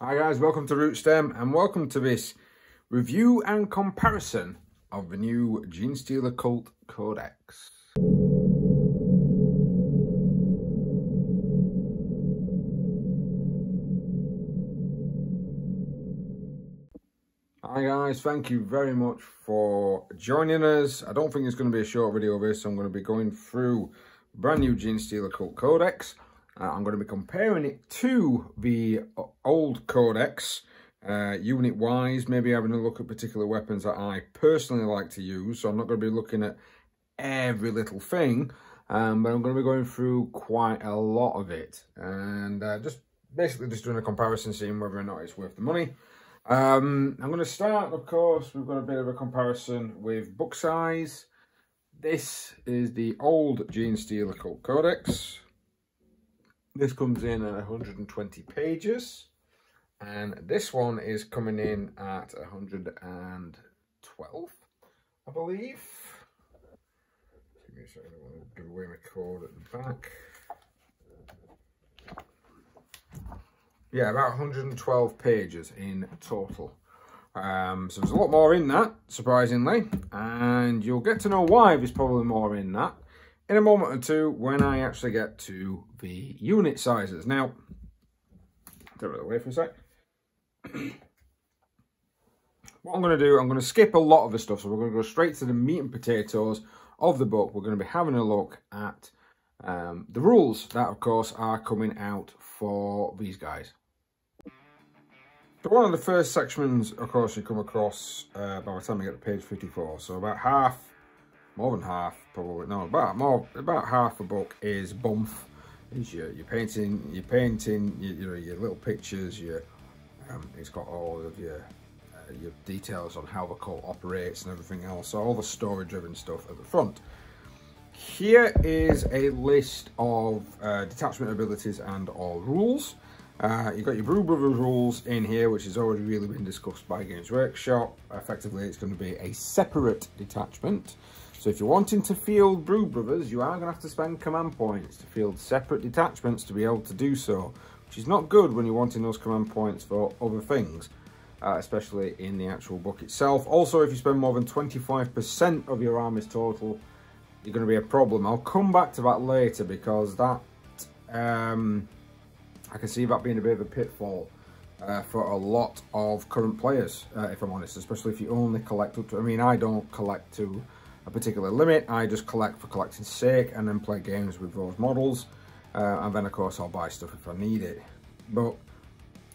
Hi guys, welcome to Rootstem and welcome to this review and comparison of the new Genestealer Cult Codex. Hi guys, thank you very much for joining us. I don't think it's going to be a short video of this. I'm going to be going through brand new Genestealer Cult Codex. Uh, I'm going to be comparing it to the old Codex, uh, unit-wise, maybe having a look at particular weapons that I personally like to use. So I'm not going to be looking at every little thing, um, but I'm going to be going through quite a lot of it. And uh, just basically just doing a comparison, seeing whether or not it's worth the money. Um, I'm going to start, of course, we've got a bit of a comparison with book size. This is the old Genestealer Cult Codex. This comes in at 120 pages. And this one is coming in at 112, I believe. Give me a second, I want to give away my code at the back. Yeah, about 112 pages in total. Um, so there's a lot more in that, surprisingly. And you'll get to know why there's probably more in that in a moment or two when I actually get to the unit sizes. Now, get rid of the way for a sec. what I'm going to do, I'm going to skip a lot of the stuff. So we're going to go straight to the meat and potatoes of the book. We're going to be having a look at um, the rules that, of course, are coming out for these guys. So one of the first sections, of course, you come across uh, by the time you get to page 54. So about half more than half probably no about more about half a book is bump is your, your painting your painting your, you know your little pictures your um, it's got all of your uh, your details on how the cult operates and everything else so all the story driven stuff at the front here is a list of uh, detachment abilities and all rules uh, you've got your Brood Brothers rules in here, which has already really been discussed by Games Workshop. Effectively, it's going to be a separate detachment. So if you're wanting to field Brood Brothers, you are going to have to spend command points to field separate detachments to be able to do so, which is not good when you're wanting those command points for other things, uh, especially in the actual book itself. Also, if you spend more than 25% of your army's total, you're going to be a problem. I'll come back to that later because that, um, I can see that being a bit of a pitfall. Uh, for a lot of current players, uh, if I'm honest, especially if you only collect up to, I mean, I don't collect to a particular limit. I just collect for collecting's sake and then play games with those models. Uh, and then, of course, I'll buy stuff if I need it. But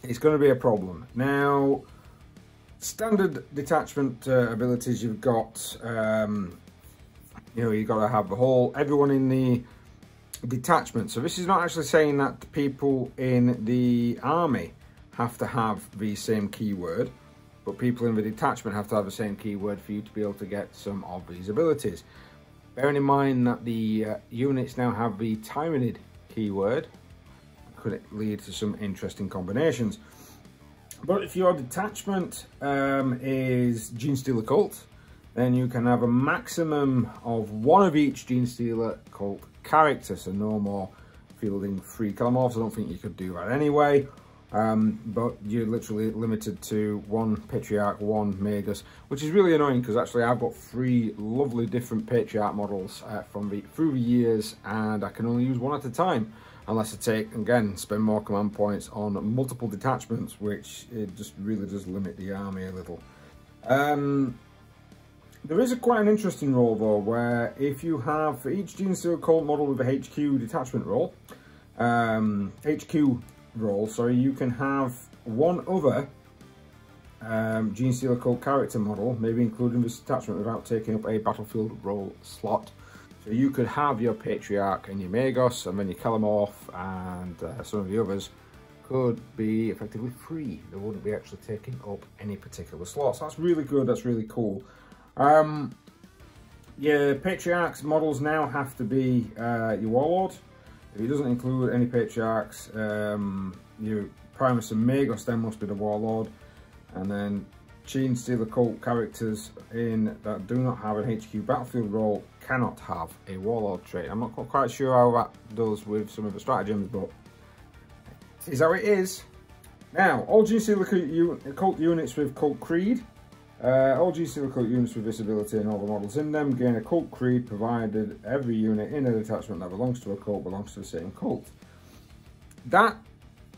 it's going to be a problem. Now, standard detachment uh, abilities, you've got, um, you know, you've got to have the whole, everyone in the detachment. So this is not actually saying that the people in the army have to have the same keyword but people in the detachment have to have the same keyword for you to be able to get some of these abilities. Bearing in mind that the uh, units now have the Tyranid keyword, could lead to some interesting combinations. But if your detachment um, is Genestealer Cult, then you can have a maximum of one of each Genestealer Cult character, so no more fielding three Kelermorphs. I don't think you could do that anyway. Um, but you're literally limited to one Patriarch, one Magus, which is really annoying because actually I've got three lovely different Patriarch models uh, from the through the years and I can only use one at a time unless I take, again, spend more command points on multiple detachments, which it just really does limit the army a little. Um, there is a quite an interesting role though, where if you have each Genestealer Cult model with a HQ detachment role, um, HQ role, so you can have one other um, Genestealer Cult character model, maybe including this attachment without taking up a battlefield role slot. So you could have your Patriarch and your Magus and then your Kelermorph and uh, some of the others could be effectively free. They wouldn't be actually taking up any particular slots. That's really good, that's really cool. Um, your Patriarchs models now have to be uh, your Warlord. If it doesn't include any Patriarchs, um, your Primus and Magus then must be the Warlord. And then Genestealer Cult characters in that do not have an HQ battlefield role cannot have a Warlord trait. I'm not quite sure how that does with some of the stratagems, but is how it is. Now, all Gene Stealer cult units with Cult Creed. Uh, all Gene Stealer cult units with visibility and all the models in them gain a cult creed provided every unit in a detachment that belongs to a cult belongs to the same cult. That,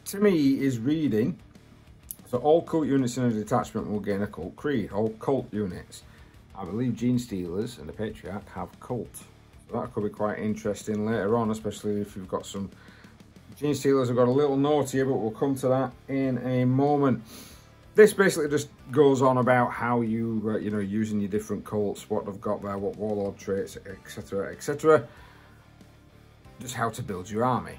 to me, is reading. So all cult units in a detachment will gain a cult creed. All cult units. I believe Gene Stealers and the Patriarch have cult. So that could be quite interesting later on, especially if you've got some... Gene Stealers have got a little naughty, but we'll come to that in a moment. This basically just goes on about how you, uh, you know, using your different cults, what they've got there, what warlord traits, etc., etc. Just how to build your army.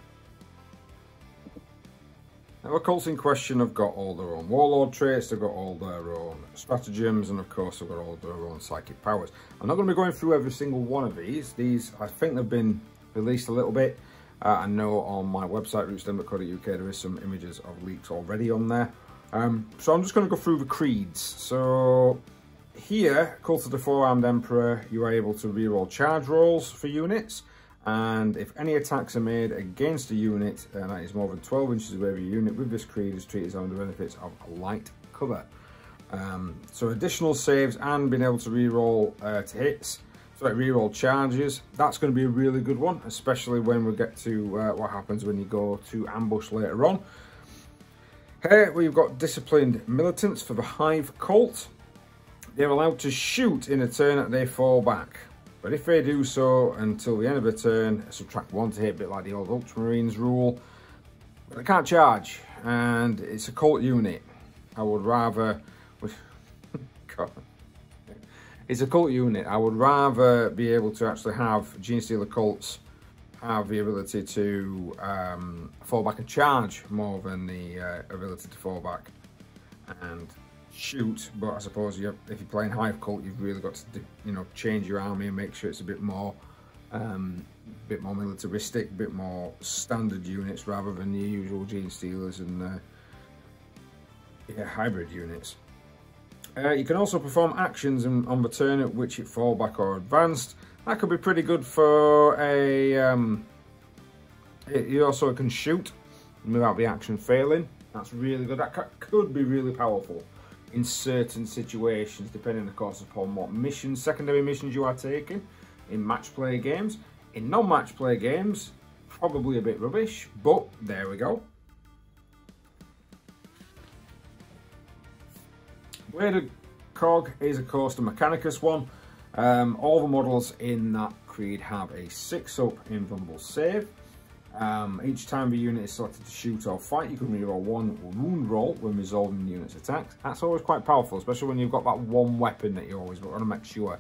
Now, the cults in question have got all their own warlord traits, they've got all their own stratagems, and of course they've got all their own psychic powers. I'm not going to be going through every single one of these. These, I think they've been released a little bit. Uh, I know on my website, rootstem.co.uk, there is some images of leaks already on there. Um, so I'm just going to go through the creeds. So here, Cult of the Four-Armed Emperor, you are able to reroll charge rolls for units. And if any attacks are made against a unit uh, that is more than 12 inches away from your unit with this creed is treated as under the benefits of light cover. Um, so additional saves and being able to reroll uh, to hits, sorry, reroll charges, that's going to be a really good one, especially when we get to uh, what happens when you go to ambush later on. We've got disciplined militants for the Hive Cult. They're allowed to shoot in a turn and they fall back. But if they do so until the end of the turn, subtract one to hit, a bit like the old Ultramarines rule. But they can't charge, and it's a cult unit. I would rather... it's a cult unit. I would rather be able to actually have Gene Stealer cults have the ability to um, fall back and charge more than the uh, ability to fall back and shoot. But I suppose you if you're playing Hive Cult, you've really got to you know change your army and make sure it's a bit more, um, bit more militaristic, a bit more standard units rather than the usual Gene Stealers and uh, yeah, hybrid units. Uh, you can also perform actions on the turn at which it fall back or advanced. That could be pretty good for a... Um, it, you also can shoot without the action failing. That's really good. That could be really powerful in certain situations, depending, of course, upon what missions, secondary missions you are taking in match play games. In non-match play games, probably a bit rubbish, but there we go. Where the Cog is, of course, the Mechanicus one. Um, all the models in that creed have a 6-up invulnerable save. Um, each time the unit is selected to shoot or fight, you can reroll one wound roll when resolving the unit's attacks. That's always quite powerful, especially when you've got that one weapon that you always want to make sure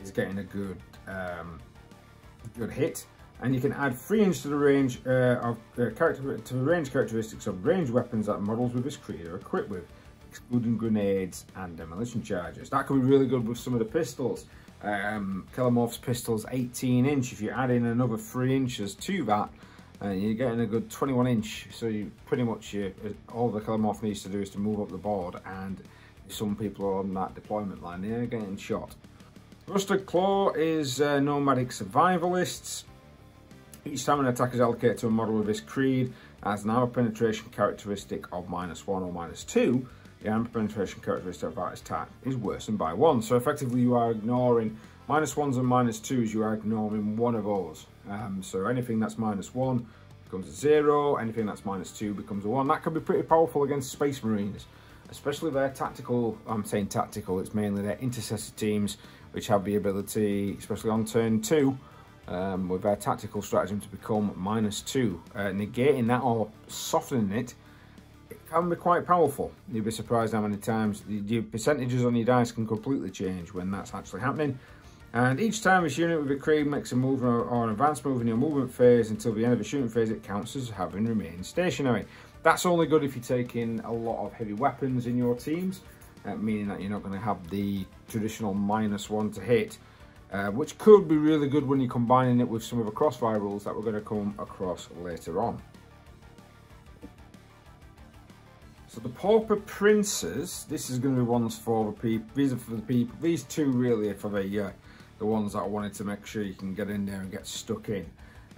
is getting a good um, good hit. And you can add three inch to the range uh, of uh, character to the range characteristics of ranged weapons that models with this creed are equipped with, excluding grenades and demolition charges. That could be really good with some of the pistols um, Kelermorph's pistol's 18 inch. If you add in another three inches to that, uh, you're getting a good 21 inch. So you pretty much you, all the Kelermorph needs to do is to move up the board, and some people are on that deployment line, they're getting shot. Rusted Claw is uh, nomadic survivalists. Each time an attack is allocated to a model with this creed, has an armor penetration characteristic of minus one or minus two, the armor penetration characteristic of that attack is worsened by one. So effectively you are ignoring minus ones and minus twos, you are ignoring one of those. Um, so anything that's minus one becomes a zero, anything that's minus two becomes a one. That can be pretty powerful against Space Marines, especially their tactical, I'm saying tactical, it's mainly their intercessor teams, which have the ability, especially on turn two, um, with their tactical stratagem to become minus two. Uh, negating that or softening it can be quite powerful. You'd be surprised how many times your percentages on your dice can completely change when that's actually happening. And each time this unit with a creed makes a move or an advanced move in your movement phase until the end of the shooting phase, it counts as having remained stationary. That's only good if you're taking a lot of heavy weapons in your teams, uh, meaning that you're not going to have the traditional minus one to hit, uh, which could be really good when you're combining it with some of the crossfire rules that we're going to come across later on. So the Pauper Princes, this is going to be ones for the people, these are for the people, these two really are for the, uh, the ones that I wanted to make sure you can get in there and get stuck in.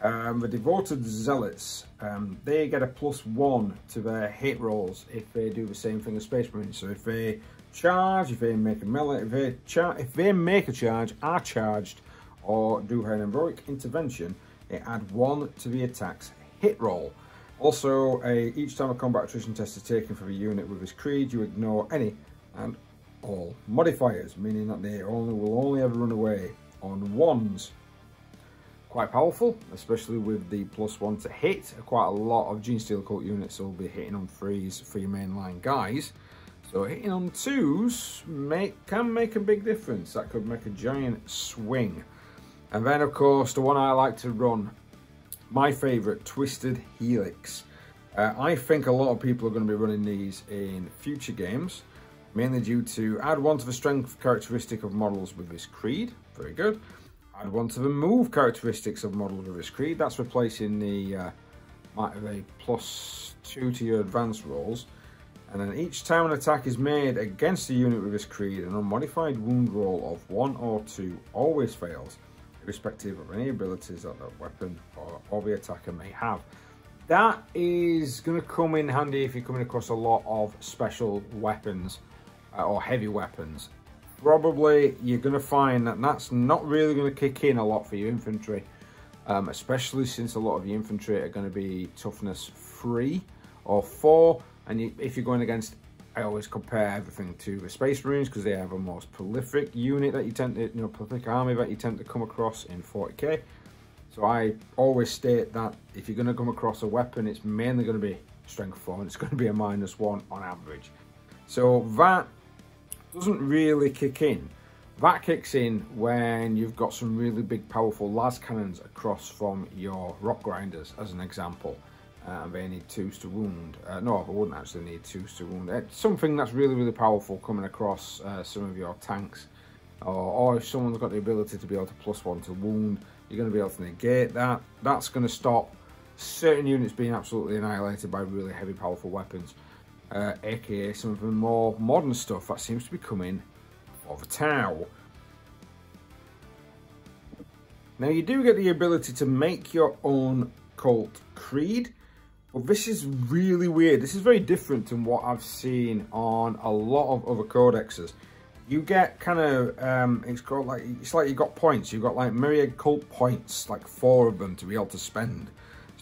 Um, the Devoted Zealots, um, they get a plus one to their hit rolls if they do the same thing as Space Marines. So if they charge, if they make a melee, if they, if they make a charge, are charged, or do an heroic intervention, they add one to the attack's hit roll. Also, a, each time a combat attrition test is taken for the unit with this creed, you ignore any and all modifiers, meaning that they only will only ever run away on ones. Quite powerful, especially with the plus one to hit. Quite a lot of Genestealer Cult units will be hitting on threes for your mainline guys. So hitting on twos make, can make a big difference. That could make a giant swing. And then, of course, the one I like to run my favourite, Twisted Helix. Uh, I think a lot of people are going to be running these in future games, mainly due to add one to the strength characteristic of models with this creed, very good. Add one to the move characteristics of models with this creed, that's replacing the, uh, the plus two to your advanced rolls. And then each time an attack is made against a unit with this creed, an unmodified wound roll of one or two always fails irrespective of any abilities that the weapon or, or the attacker may have. That is going to come in handy if you're coming across a lot of special weapons uh, or heavy weapons. Probably you're going to find that that's not really going to kick in a lot for your infantry, um, especially since a lot of your infantry are going to be toughness 3 or 4, and you, if you're going against I always compare everything to the Space Marines because they have a most prolific unit that you tend to, you know, prolific army that you tend to come across in 40k. So I always state that if you're going to come across a weapon, it's mainly going to be strength 4 and it's going to be a minus 1 on average. So that doesn't really kick in. That kicks in when you've got some really big powerful las cannons across from your rock grinders as an example and they need twos to wound. Uh, no, I wouldn't actually need twos to wound. It's something that's really, really powerful coming across uh, some of your tanks. Or, or, if someone's got the ability to be able to plus one to wound, you're going to be able to negate that. That's going to stop certain units being absolutely annihilated by really heavy, powerful weapons. aka uh, some of the more modern stuff that seems to be coming of a Tau. Now you do get the ability to make your own cult creed. But this is really weird. This is very different than what I've seen on a lot of other codexes. You get kind of, um, it's called like, it's like you got points. You've got like myriad cult points, like four of them to be able to spend.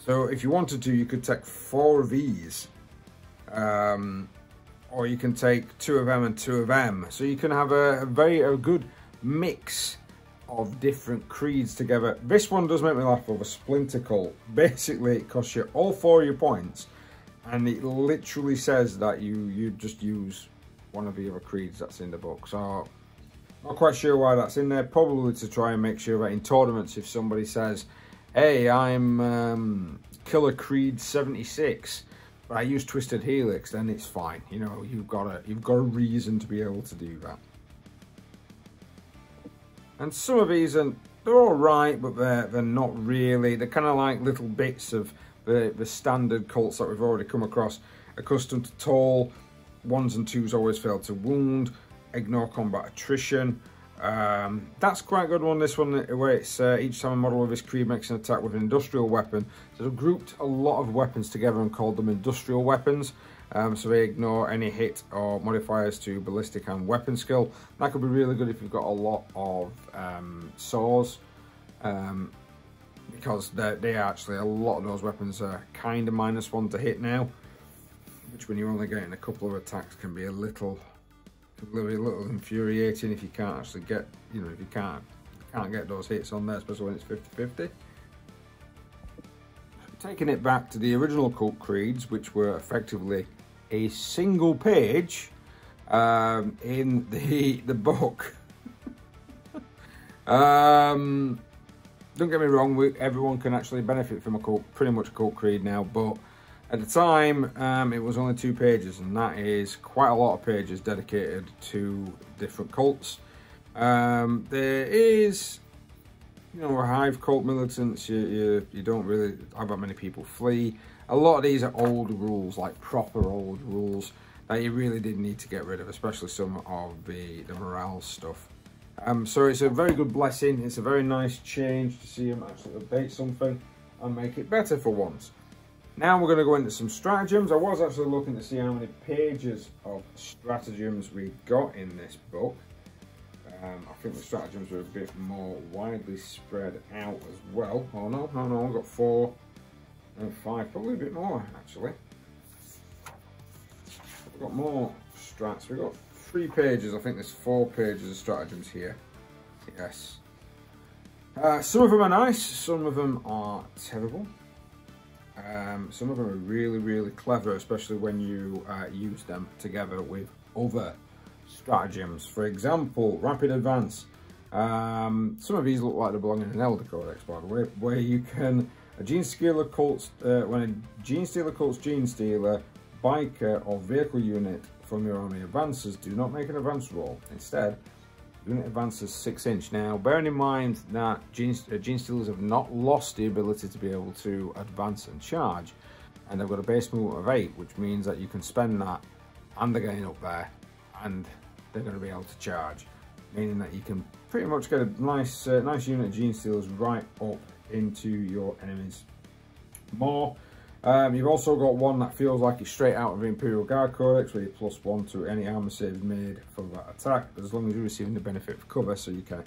So if you wanted to, you could take four of these. Um, or you can take two of them and two of them. So you can have a, a very a good mix of different creeds together. This one does make me laugh over Splinter Cult. Basically, it costs you all four of your points, and it literally says that you, you just use one of the other creeds that's in the book. So, not quite sure why that's in there. Probably to try and make sure that in tournaments, if somebody says, hey, I'm um, Killer Creed 76, but I use Twisted Helix, then it's fine. You know, you've got a, you've got a reason to be able to do that. And some of these are they're all right, but they're they're not really. They're kind of like little bits of the the standard cults that we've already come across. Accustomed to tall, ones and twos always fail to wound, ignore combat attrition. Um, that's quite a good one, this one, where it's uh, each time a model of his creed makes an attack with an industrial weapon. So they've grouped a lot of weapons together and called them industrial weapons. Um, so they ignore any hit or modifiers to ballistic and weapon skill. That could be really good if you've got a lot of um, saws. Um, because they actually, a lot of those weapons are kind of minus one to hit now. Which when you're only getting a couple of attacks can be a little, can be a little infuriating if you can't actually get, you know, if you can't, can't get those hits on there, especially when it's 50-50 taking it back to the original cult creeds, which were effectively a single page um, in the the book. um, don't get me wrong, we, everyone can actually benefit from a cult, pretty much a cult creed now, but at the time um, it was only two pages, and that is quite a lot of pages dedicated to different cults. Um, there is, you know, a hive cult militants. You, you you don't really have that many people flee a lot of these are old rules, like proper old rules that you really did need to get rid of, especially some of the, the morale stuff. Um, so it's a very good blessing. It's a very nice change to see him actually update something. and make it better for once. Now we're going to go into some stratagems. I was actually looking to see how many pages of stratagems we got in this book. Um, I think the stratagems are a bit more widely spread out as well. Oh no, no, no, I've got four and five, probably a bit more actually. We've got more strats. We've got three pages. I think there's four pages of stratagems here. Yes. Uh, some of them are nice, some of them are terrible. Um, some of them are really, really clever, especially when you uh, use them together with other stratagems. For example, Rapid Advance. Um, some of these look like they belong in an Eldar Codex, by the way, where you can, a Genestealer Cults, uh, when a Genestealer Cults Genestealer, biker or vehicle unit from your army advances, do not make an advance roll. Instead, unit advances 6 inch. Now, bearing in mind that Gene, uh, Genestealers have not lost the ability to be able to advance and charge, and they've got a base movement of 8, which means that you can spend that and they're getting up there, and they're going to be able to charge, meaning that you can pretty much get a nice, uh, nice unit of Genestealers right up into your enemies. More um, you've also got one that feels like it's straight out of Imperial Guard Codex, where you plus one to any armor save made for that attack, as long as you're receiving the benefit of cover, so you can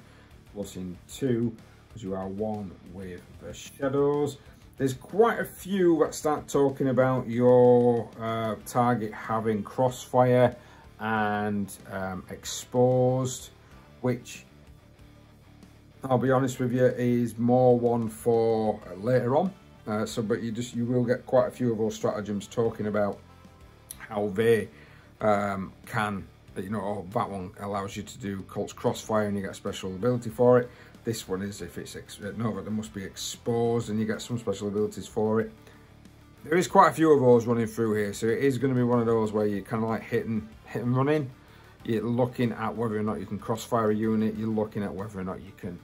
plus in two, because you are one with the shadows. There's quite a few that start talking about your uh, target having crossfire and um, exposed, which I'll be honest with you, is more one for later on. Uh, so, but you just you will get quite a few of those stratagems talking about how they um, can, you know, oh, that one allows you to do Cult's Crossfire and you get a special ability for it. This one is if it's, uh, no, but they must be exposed and you get some special abilities for it. There is quite a few of those running through here, so it is going to be one of those where you're kind of like hitting, hit and running. You're looking at whether or not you can crossfire a unit, you're looking at whether or not you can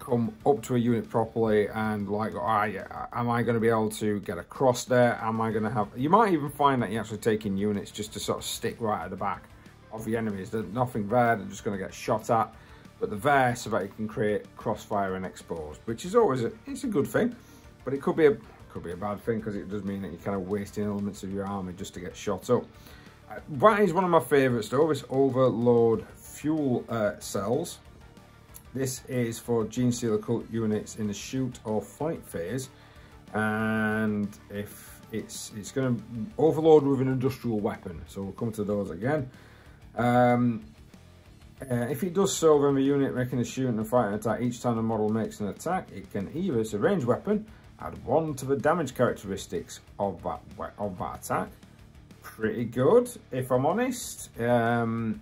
come up to a unit properly and like, yeah, am I going to be able to get across there? Am I going to have... You might even find that you're actually taking units just to sort of stick right at the back of the enemies. There's nothing there, they're just going to get shot at. But they're there so that you can create crossfire and exposed, which is always a, it's a good thing. But it could be a could be a bad thing because it does mean that you're kind of wasting elements of your army just to get shot up. That is one of my favourites though, this Overload fuel uh, cells. This is for Genestealer Cult units in the shoot or fight phase. And if it's it's going to overload with an industrial weapon. So we'll come to those again. Um, uh, if it does so, then the unit making a shoot and fighting attack, each time the model makes an attack, it can either, it's a ranged weapon, add one to the damage characteristics of that, of that attack. Pretty good, if I'm honest. Um,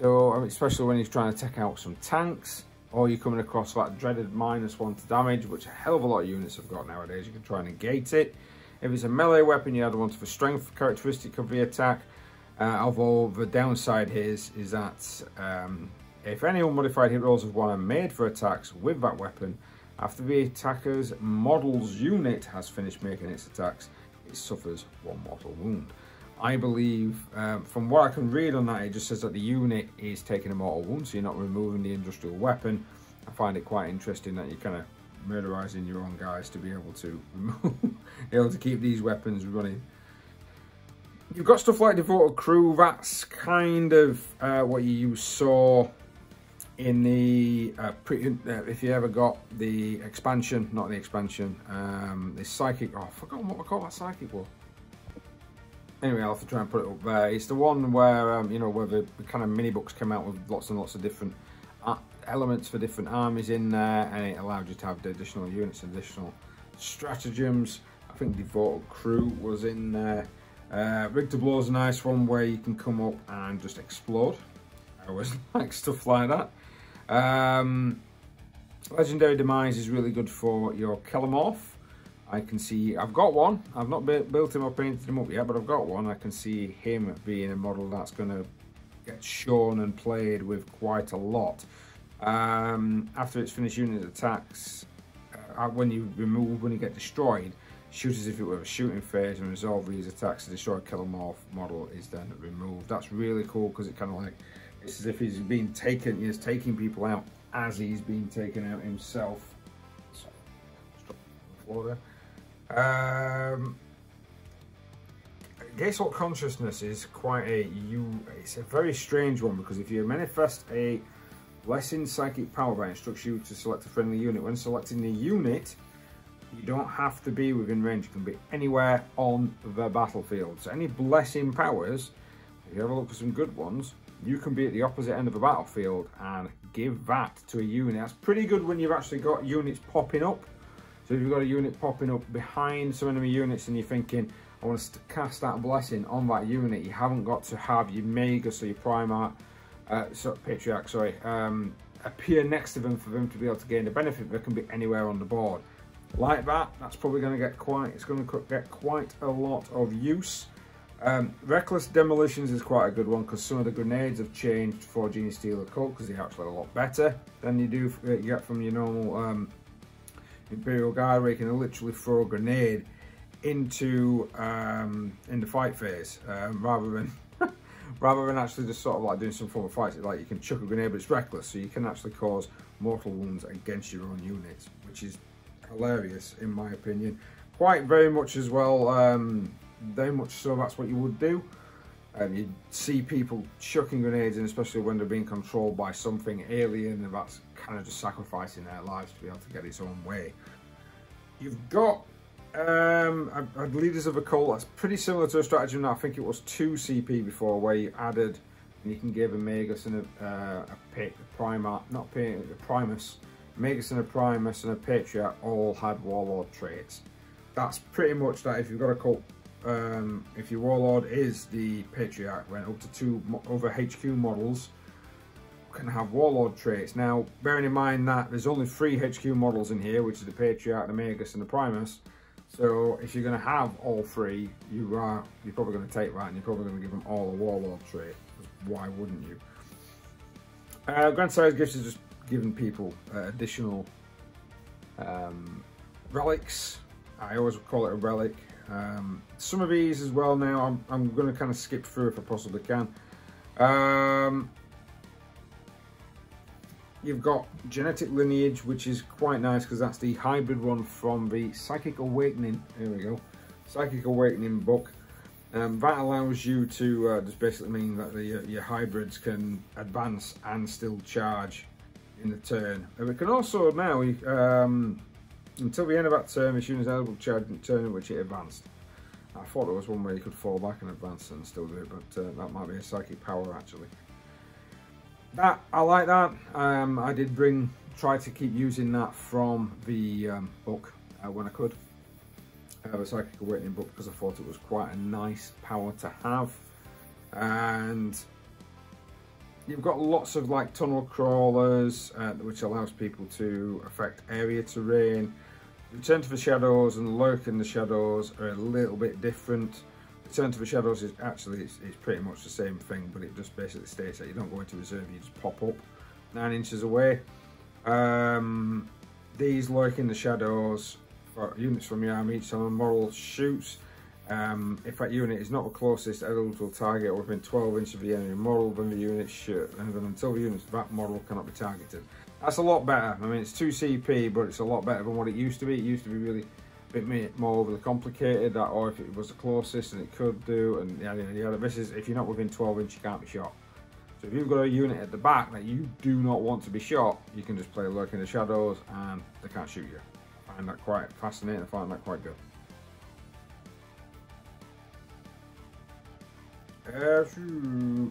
so, especially when he's trying to take out some tanks or you're coming across that dreaded minus one to damage, which a hell of a lot of units have got nowadays. You can try and negate it. If it's a melee weapon, you add one to the strength characteristic of the attack. Uh, although the downside is, is that um, if any unmodified hit rolls of one are made for attacks with that weapon, after the attacker's model's unit has finished making its attacks, it suffers one mortal wound. I believe, um, from what I can read on that, it just says that the unit is taking a mortal wound, so you're not removing the industrial weapon. I find it quite interesting that you're kind of murderizing your own guys to be able to remove, able to keep these weapons running. You've got stuff like Devoted Crew, that's kind of uh, what you saw in the, uh, pre uh, if you ever got the expansion, not the expansion, um, the Psychic, oh, I forgot what we call that Psychic War anyway, I'll have to try and put it up there. It's the one where, um, you know, where the, kind of mini books come out with lots and lots of different uh, elements for different armies in there, and it allowed you to have additional units, additional stratagems. I think Devoted Crew was in there. Uh, Rig to Blow is a nice one where you can come up and just explode. I always like stuff like that. Um, Legendary Demise is really good for your Kelermorph. I can see, I've got one. I've not built him or painted him up yet, but I've got one. I can see him being a model that's going to get shown and played with quite a lot. Um, after it's finished unit attacks, uh, when you remove, when you get destroyed, shoot as if it were a shooting phase and resolve these attacks. to destroy Kelermorph model is then removed. That's really cool because it kind of like, it's as if he's being taken, he's taking people out as he's being taken out himself floor there. Um, Gestalt consciousness is quite a you. It's a very strange one because if you manifest a lessened psychic power that instructs you to select a friendly unit, when selecting the unit, you don't have to be within range. You can be anywhere on the battlefield. So any blessing powers, if you a look for some good ones, you can be at the opposite end of the battlefield and give that to a unit. That's pretty good when you've actually got units popping up. So if you've got a unit popping up behind some enemy units and you're thinking, I want to cast that blessing on that unit, you haven't got to have your Magus or your Primarch, uh, Patriarch, sorry, um, appear next to them for them to be able to gain the benefit. They can be anywhere on the board. Like that, that's probably going to get quite, it's going to get quite a lot of use. Um, Reckless Demolitions is quite a good one because some of the grenades have changed for Genestealer Cult because they're actually a lot better than you do uh, you get from your normal um, Imperial Guard where you can literally throw a grenade into um, in the fight phase um, rather than rather than actually just sort of like doing some form of fight. Like you can chuck a grenade, but it's reckless, so you can actually cause mortal wounds against your own units, which is hilarious in my opinion. Quite very much as well. Um, very much so that's what you would do. Um, you see people chucking grenades in, especially when they're being controlled by something alien, and that's kind of just sacrificing their lives to be able to get its own way. You've got um, Leaders of a Cult. That's pretty similar to a stratagem. I think it was two CP before, where you added, and you can give a Magus and a, uh, a, a Primarch, not a Primus, Magus and a Primus and a Patriarch all had Warlord traits. That's pretty much that. If you've got a cult um, if your warlord is the patriarch, went up to two other HQ models can have warlord traits. Now, bearing in mind that there's only three HQ models in here, which is the patriarch, the magus, and the primus. So if you're going to have all three, you are you're probably going to take that, and you're probably going to give them all a warlord trait. Why wouldn't you? Uh, Grandsire's Gifts is just giving people uh, additional um, relics. I always call it a relic. Um, some of these as well now, I'm, I'm going to kind of skip through if I possibly can. Um, you've got Genetic Lineage, which is quite nice because that's the hybrid one from the Psychic Awakening, there we go, Psychic Awakening book. Um, that allows you to uh, just basically mean that the, uh, your hybrids can advance and still charge in the turn. And we can also now, um, until the end of that turn, unit is able to charge in turn in which it advanced. I thought there was one way you could fall back and advance and still do it, but uh, that might be a psychic power actually. That, I like that. Um, I did bring, try to keep using that from the um, book uh, when I could. Uh, the Psychic Awakening book because I thought it was quite a nice power to have. And You've got lots of like tunnel crawlers, uh, which allows people to affect area terrain. Return to the Shadows and Lurk in the Shadows are a little bit different. Return to the Shadows is actually, it's, it's, pretty much the same thing, but it just basically states that you don't go into reserve, you just pop up nine inches away. Um, these Lurk in the Shadows for units from your army, each time a model shoots um, if that unit is not the closest eligible target within 12 inches of the enemy model, then the unit should, and then until the unit that model cannot be targeted. That's a lot better. I mean, it's 2 CP, but it's a lot better than what it used to be. It used to be really bit more overly complicated, that, or if it was the closest and it could do, and yeah, yeah, yeah. This is, if you're not within 12 inches, you can't be shot. So if you've got a unit at the back that you do not want to be shot, you can just play Lurk in the Shadows and they can't shoot you. I find that quite fascinating, I find that quite good. Uh,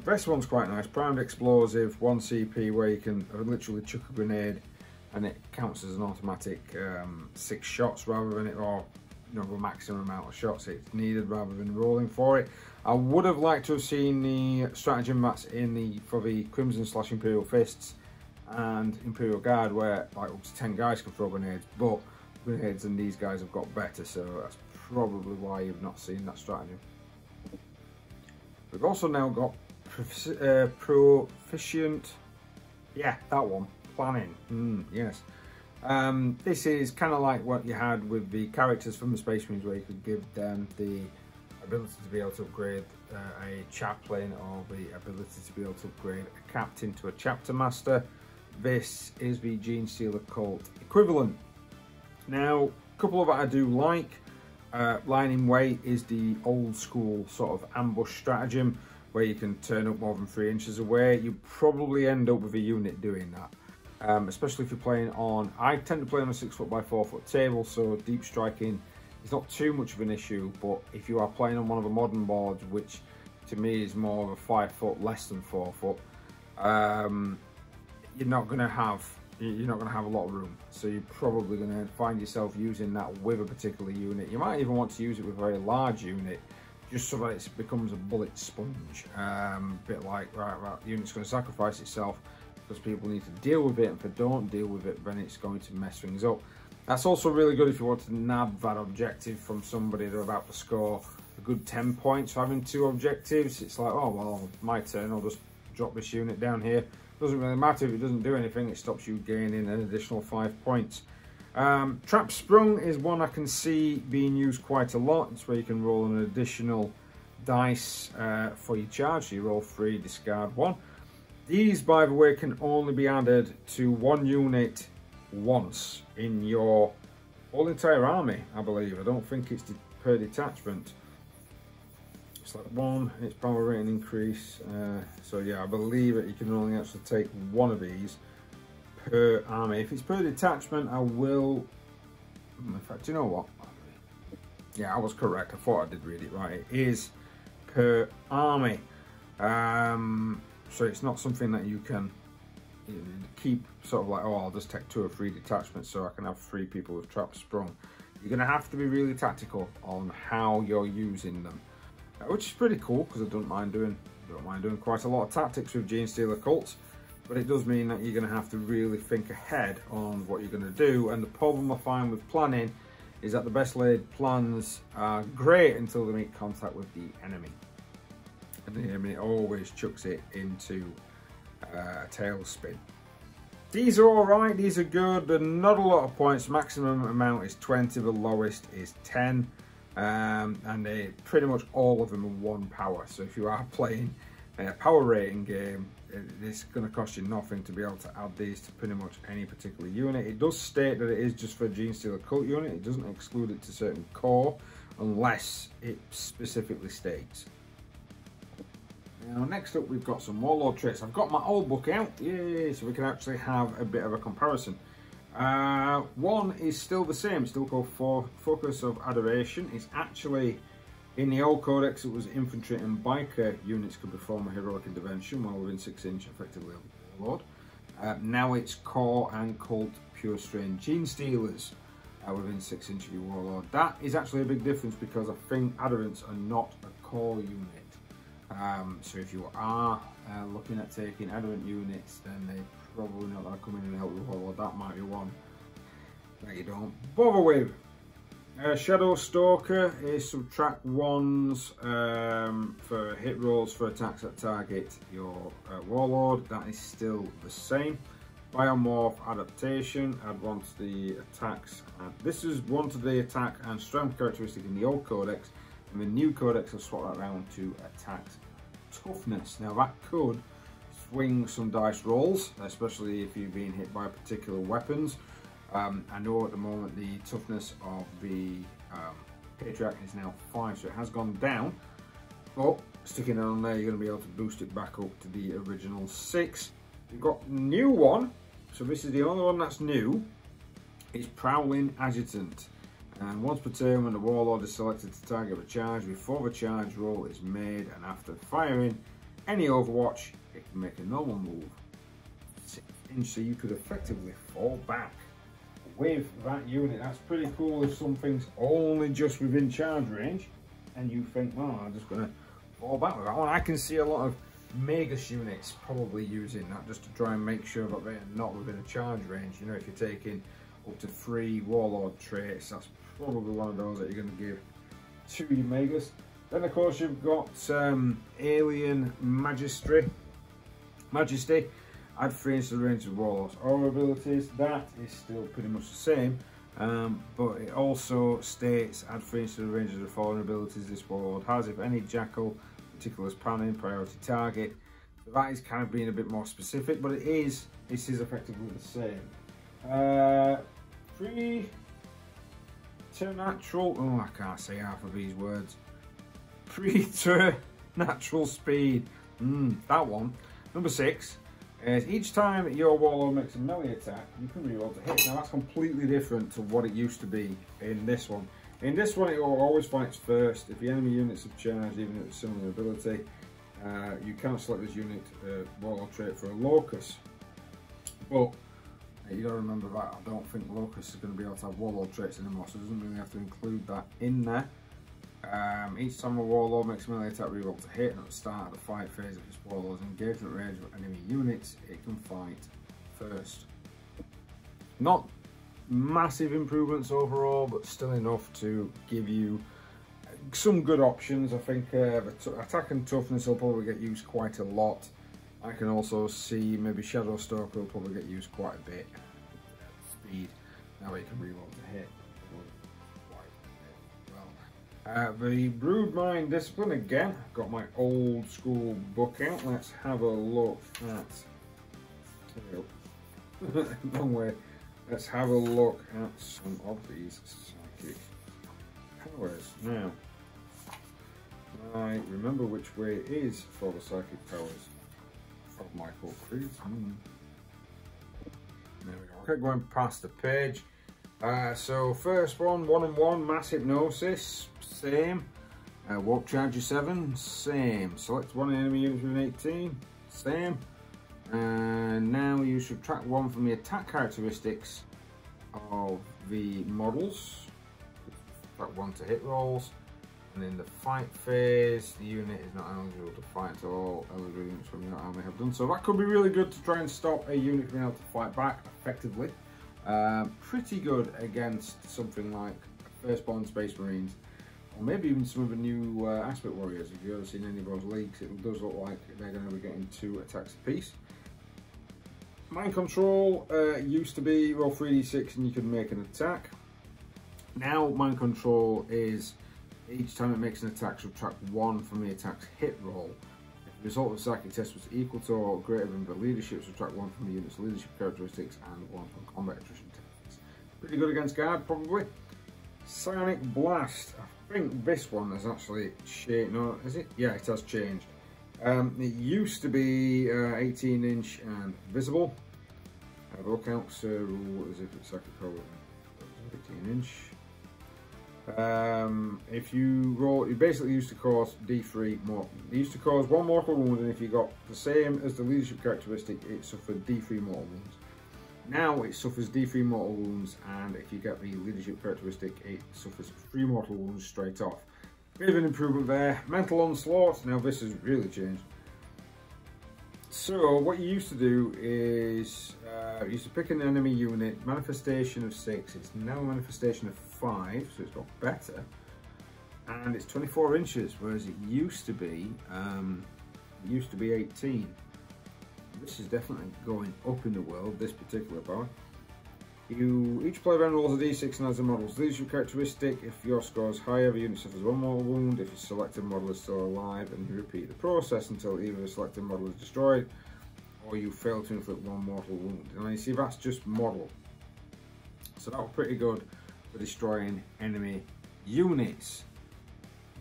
this one's quite nice. Primed explosive, 1 CP, where you can literally chuck a grenade and it counts as an automatic um, six shots rather than it, or you know, the maximum amount of shots it's needed rather than rolling for it. I would have liked to have seen the stratagem that's in the for the Crimson slash Imperial Fists and Imperial Guard where like up to 10 guys can throw grenades, but grenades and these guys have got better, so that's probably why you've not seen that stratagem. We've also now got uh, proficient, yeah, that one, planning, mm, yes. Um, this is kind of like what you had with the characters from the Space Marines where you could give them the ability to be able to upgrade uh, a chaplain or the ability to be able to upgrade a captain to a chapter master. This is the Genestealer Cult equivalent. Now, a couple of it I do like. Uh, Lying in Wait is the old school sort of ambush stratagem where you can turn up more than three inches away. You probably end up with a unit doing that. Um, especially if you're playing on, I tend to play on a six foot by four foot table, so deep striking is not too much of an issue. But if you are playing on one of the modern boards, which to me is more of a five foot, less than four foot, um, you're not going to have you're not going to have a lot of room. So you're probably going to find yourself using that with a particular unit. You might even want to use it with a very large unit just so that it becomes a bullet sponge. Um, a bit like, right, right, the unit's going to sacrifice itself because people need to deal with it. And if they don't deal with it, then it's going to mess things up. That's also really good if you want to nab that objective from somebody they're about to score a good 10 points having two objectives. It's like, oh, well, my turn, I'll just drop this unit down here doesn't really matter if it doesn't do anything, it stops you gaining an additional five points. Um, Trap Sprung is one I can see being used quite a lot. It's where you can roll an additional dice uh, for your charge. So you roll three, discard one. These, by the way, can only be added to one unit once in your whole entire army, I believe. I don't think it's per detachment. It's like one its power rating increase uh, so yeah I believe that you can only actually take one of these per army. If it's per detachment I will hmm, in fact you know what? Yeah I was correct. I thought I did read it right. It is per army. Um, so it's not something that you can uh, keep sort of like oh I'll just take two or three detachments so I can have three people with traps sprung. You're gonna have to be really tactical on how you're using them. Which is pretty cool because I don't mind doing don't mind doing quite a lot of tactics with Genestealer cults. But it does mean that you're going to have to really think ahead on what you're going to do. And the problem I find with planning is that the best laid plans are great until they make contact with the enemy and enemy always chucks it into uh, a tailspin these are all right these are good they're not a lot of points maximum amount is 20 the lowest is 10 um, and they pretty much all of them are one power. So if you are playing a power rating game, it's going to cost you nothing to be able to add these to pretty much any particular unit. It does state that it is just for a Genestealer cult unit. It doesn't exclude it to certain core unless it specifically states. Now next up we've got some Warlord traits. I've got my old book out, yay, so we can actually have a bit of a comparison. Uh, one is still the same, still called for Focus of Adoration. It's actually, in the old codex, it was infantry and biker units could perform a heroic intervention while within 6 inch, effectively of Warlord. Uh, now it's core and cult pure strain Genestealers uh, within 6 inch of your Warlord. That is actually a big difference because I think Adherents are not a core unit. Um, so if you are uh, looking at taking Adherent units, then they probably not going to come in and help with all that might be one that you don't bother with. Uh, Shadow Stalker is subtract ones um, for hit rolls for attacks that target your uh, Warlord. That is still the same. Biomorph adaptation, add one to the attacks. This is one to the attack and strength characteristic in the old codex. And the new codex will swap that around to attacks toughness. Now that could swing some dice rolls, especially if you've been hit by particular weapons. Um, I know at the moment the toughness of the um, Patriarch is now 5, so it has gone down. But sticking it on there, you're going to be able to boost it back up to the original 6. You've got new one, so this is the only one that's new. It's Prowling Agitant. And once per turn, when the Warlord is selected to target a charge, before the charge roll is made and after firing, any Overwatch, it can make a normal move. So you could effectively fall back with that unit. That's pretty cool if something's only just within charge range and you think, oh, I'm just going to fall back with that one. I can see a lot of Magus units probably using that just to try and make sure that they're not within a charge range. You know, if you're taking up to three Warlord traits, that's probably one of those that you're going to give to your Magus. Then of course you've got um, Alien Magistry, Majesty. Add three into the range of Warlords or abilities. That is still pretty much the same. Um, but it also states add three into the range of the following abilities this Warlord has. If any Jackal, particular panning, priority target. So that is kind of being a bit more specific, but it is, this is effectively the same. Uh, three preternatural. Oh, I can't say half of these words. Preternatural speed. Mm, that one. Number six is each time your warlord makes a melee attack, you can reroll to hit. Now that's completely different to what it used to be in this one. In this one, it always fights first. If the enemy units have charged, even it's similar ability, uh, you can't select this unit uh, warlord trait for a locus. But you gotta remember that I don't think Locus is going to be able to have Warlord traits anymore, so it doesn't really have to include that in there. Um, each time a Warlord makes a melee attack reroll to hit, and at the start of the fight phase of its Warlord's engagement range with enemy units, it can fight first. Not massive improvements overall, but still enough to give you some good options. I think uh, attack and toughness will probably get used quite a lot. I can also see maybe Shadow Stalker will probably get used quite a bit. Speed, now he can reload the hit. Well, uh, the Broodmind Discipline again. Got my old school book out. Let's have a look at. Long way. Let's have a look at some of these psychic powers. Now, I remember which way it is for the psychic powers of Michael Creed. Mm. There we go. Okay, going past the page. Uh, so first one, one and one, mass hypnosis, same. Uh, warp charger seven, same. Select one enemy unit with 18, same. And now you subtract one from the attack characteristics of the models. Subtract one to hit rolls. And in the fight phase, the unit is not eligible to fight until all eligible units from your army have done so. That could be really good to try and stop a unit being able to fight back effectively. Um, pretty good against something like Firstborn Space Marines, or maybe even some of the new uh, Aspect Warriors. If you've ever seen any of those leaks, it does look like they're going to be getting two attacks apiece. Mind Control uh, used to be roll 3d6 and you could make an attack. Now Mind Control is each time it makes an attack, subtract one from the attack's hit roll. If the result of the psychic test was equal to or greater than the leadership, subtract one from the unit's leadership characteristics and one from combat attrition tests. Pretty good against guard, probably. Psionic Blast. I think this one has actually changed. No, is it? Yeah, it has changed. Um, it used to be uh, 18 inch and visible. Uh, look out, so as if it's like a 18 inch. Um, if you roll, it basically used to cause D3 more. It used to cause one mortal wound, and if you got the same as the leadership characteristic, it suffered D3 mortal wounds. Now it suffers D3 mortal wounds, and if you get the leadership characteristic, it suffers 3 mortal wounds straight off. Bit of an improvement there. Mental onslaught, now this has really changed. So what you used to do is, uh, you used to pick an enemy unit, manifestation of 6, it's now manifestation of 5, so it's got better. And it's 24 inches, whereas it used to be, um, used to be 18. This is definitely going up in the world, this particular bar. You each player then rolls a d6 and adds a model. model's leadership characteristic. If your score is higher, the unit suffers one more wound. If your selected model is still alive, and you repeat the process until either the selected model is destroyed, or you fail to inflict one mortal wound. And you see that's just model. So that was pretty good for destroying enemy units.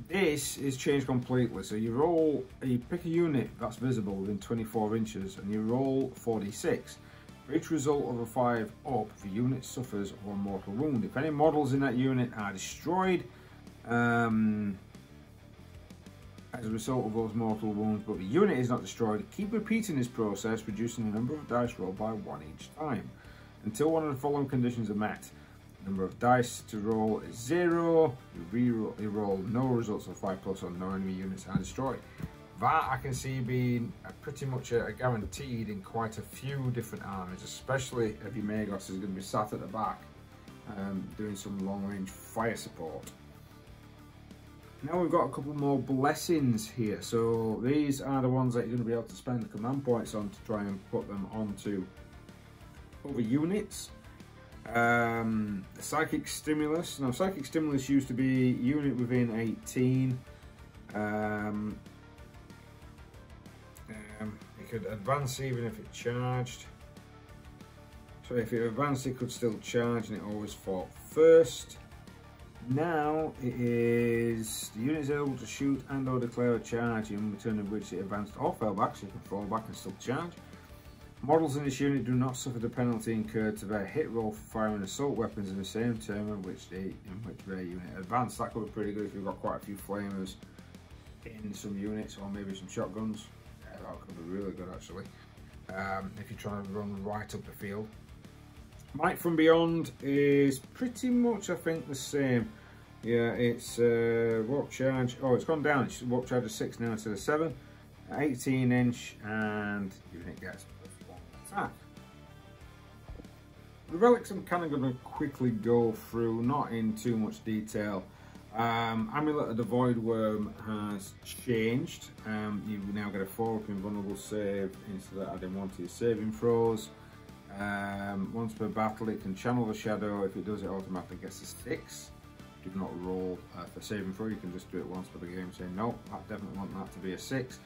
This is changed completely. So you roll, you pick a unit that's visible within 24 inches, and you roll 46. For each result of a 5 up, the unit suffers one mortal wound. If any models in that unit are destroyed um, as a result of those mortal wounds, but the unit is not destroyed, keep repeating this process, reducing the number of dice rolled by one each time, until one of the following conditions are met. Number of dice to roll is 0, you, re-roll, you roll no results of 5 plus or no enemy units are destroyed. That I can see being pretty much a, a guaranteed in quite a few different armies, especially if your Magus is going to be sat at the back um, doing some long range fire support. Now we've got a couple more blessings here. So these are the ones that you're going to be able to spend the command points on to try and put them onto other units. Um, Psychic Stimulus. Now Psychic Stimulus used to be unit within 18. Um, um, it could advance even if it charged. So if it advanced, it could still charge and it always fought first. now it is the unit is able to shoot and or declare a charge in return of which it advanced or fell back, so you can fall back and still charge. Models in this unit do not suffer the penalty incurred to their hit roll for firing assault weapons in the same term in which they in which their unit advanced. That could be pretty good if you've got quite a few flamers in some units or maybe some shotguns. Yeah, that could be really good actually. Um, if you're trying to run right up the field. Might from Beyond is pretty much I think the same. Yeah, it's uh, warp charge. Oh, it's gone down. It's warp charge of six now instead of seven. 18 inch and unit gets attack. The relics I'm kind of going to quickly go through, not in too much detail. Um, Amulet of the Voidwyrm has changed. Um, you now get a 4 up invulnerable save instead of adding one to your saving throws. Um, once per battle it can channel the shadow. If it does it automatically gets a 6. Do not roll uh, for saving throw, you can just do it once for the game saying no, I definitely want that to be a 6.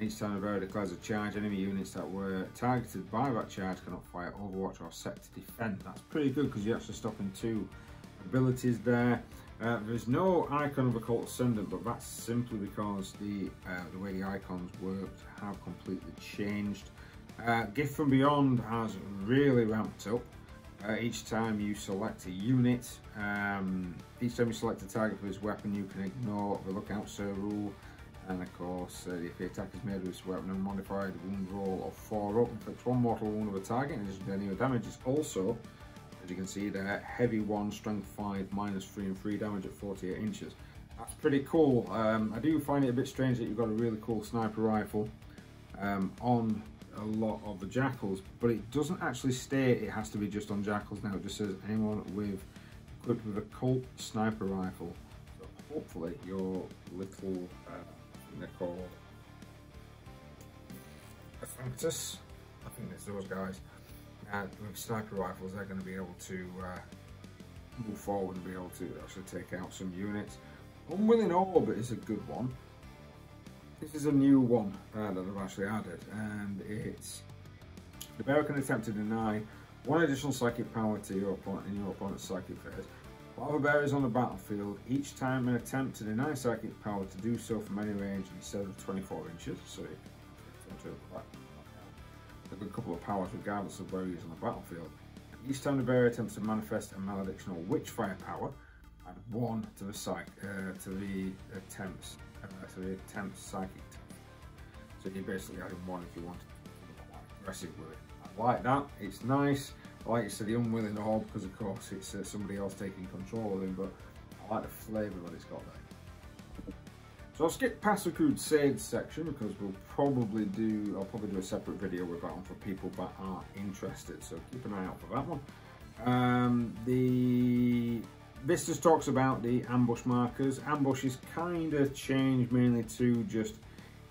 Each time a bearer declares a charge, enemy units that were targeted by that charge cannot fire Overwatch or set to defend. That's pretty good because you're actually stopping two abilities there. Uh, there's no icon of a cult Ascendant, but that's simply because the uh, the way the icons worked have completely changed. Uh, Gift from Beyond has really ramped up. Uh, each time you select a unit, um, each time you select a target for this weapon, you can ignore the Lookout Sir rule and of course, uh, if the attack is made with this weapon, modified wound roll of 4 up, inflicts one mortal wound of a target in addition to any damage. It's also, as you can see there, heavy 1, strength 5, minus 3 and 3 damage at 48 inches. That's pretty cool. Um, I do find it a bit strange that you've got a really cool sniper rifle um, on a lot of the jackals, but it doesn't actually state it has to be just on jackals now. It just says anyone with equipped with a Cult sniper rifle. So hopefully your little uh, they're. I think it's those guys. And with sniper rifles, they're going to be able to uh, move forward and be able to actually take out some units. Unwilling Orb is a good one. This is a new one uh, that I've actually added, and it's the bearer can attempt to deny one additional psychic power to your opponent in your opponent's psychic phase the is on the battlefield, each time an attempt to deny psychic power to do so from any range instead of 24 inches, so a good couple of powers regardless of where he is on the battlefield. Each time the bear attempts to manifest a malediction or witchfire power, add one to the psych uh, to the attempts uh, to the attempt psychic So you're basically adding one if you want to be aggressive with it. I like that, it's nice like you said, the unwilling orb because of course it's uh, somebody else taking control of him, but I like the flavour that it's got there. So I'll skip past the Crusade section because we'll probably do, I'll probably do a separate video with that one for people that are interested, so keep an eye out for that one. Um, the Vistas talks about the ambush markers. Ambush is kind of changed mainly to just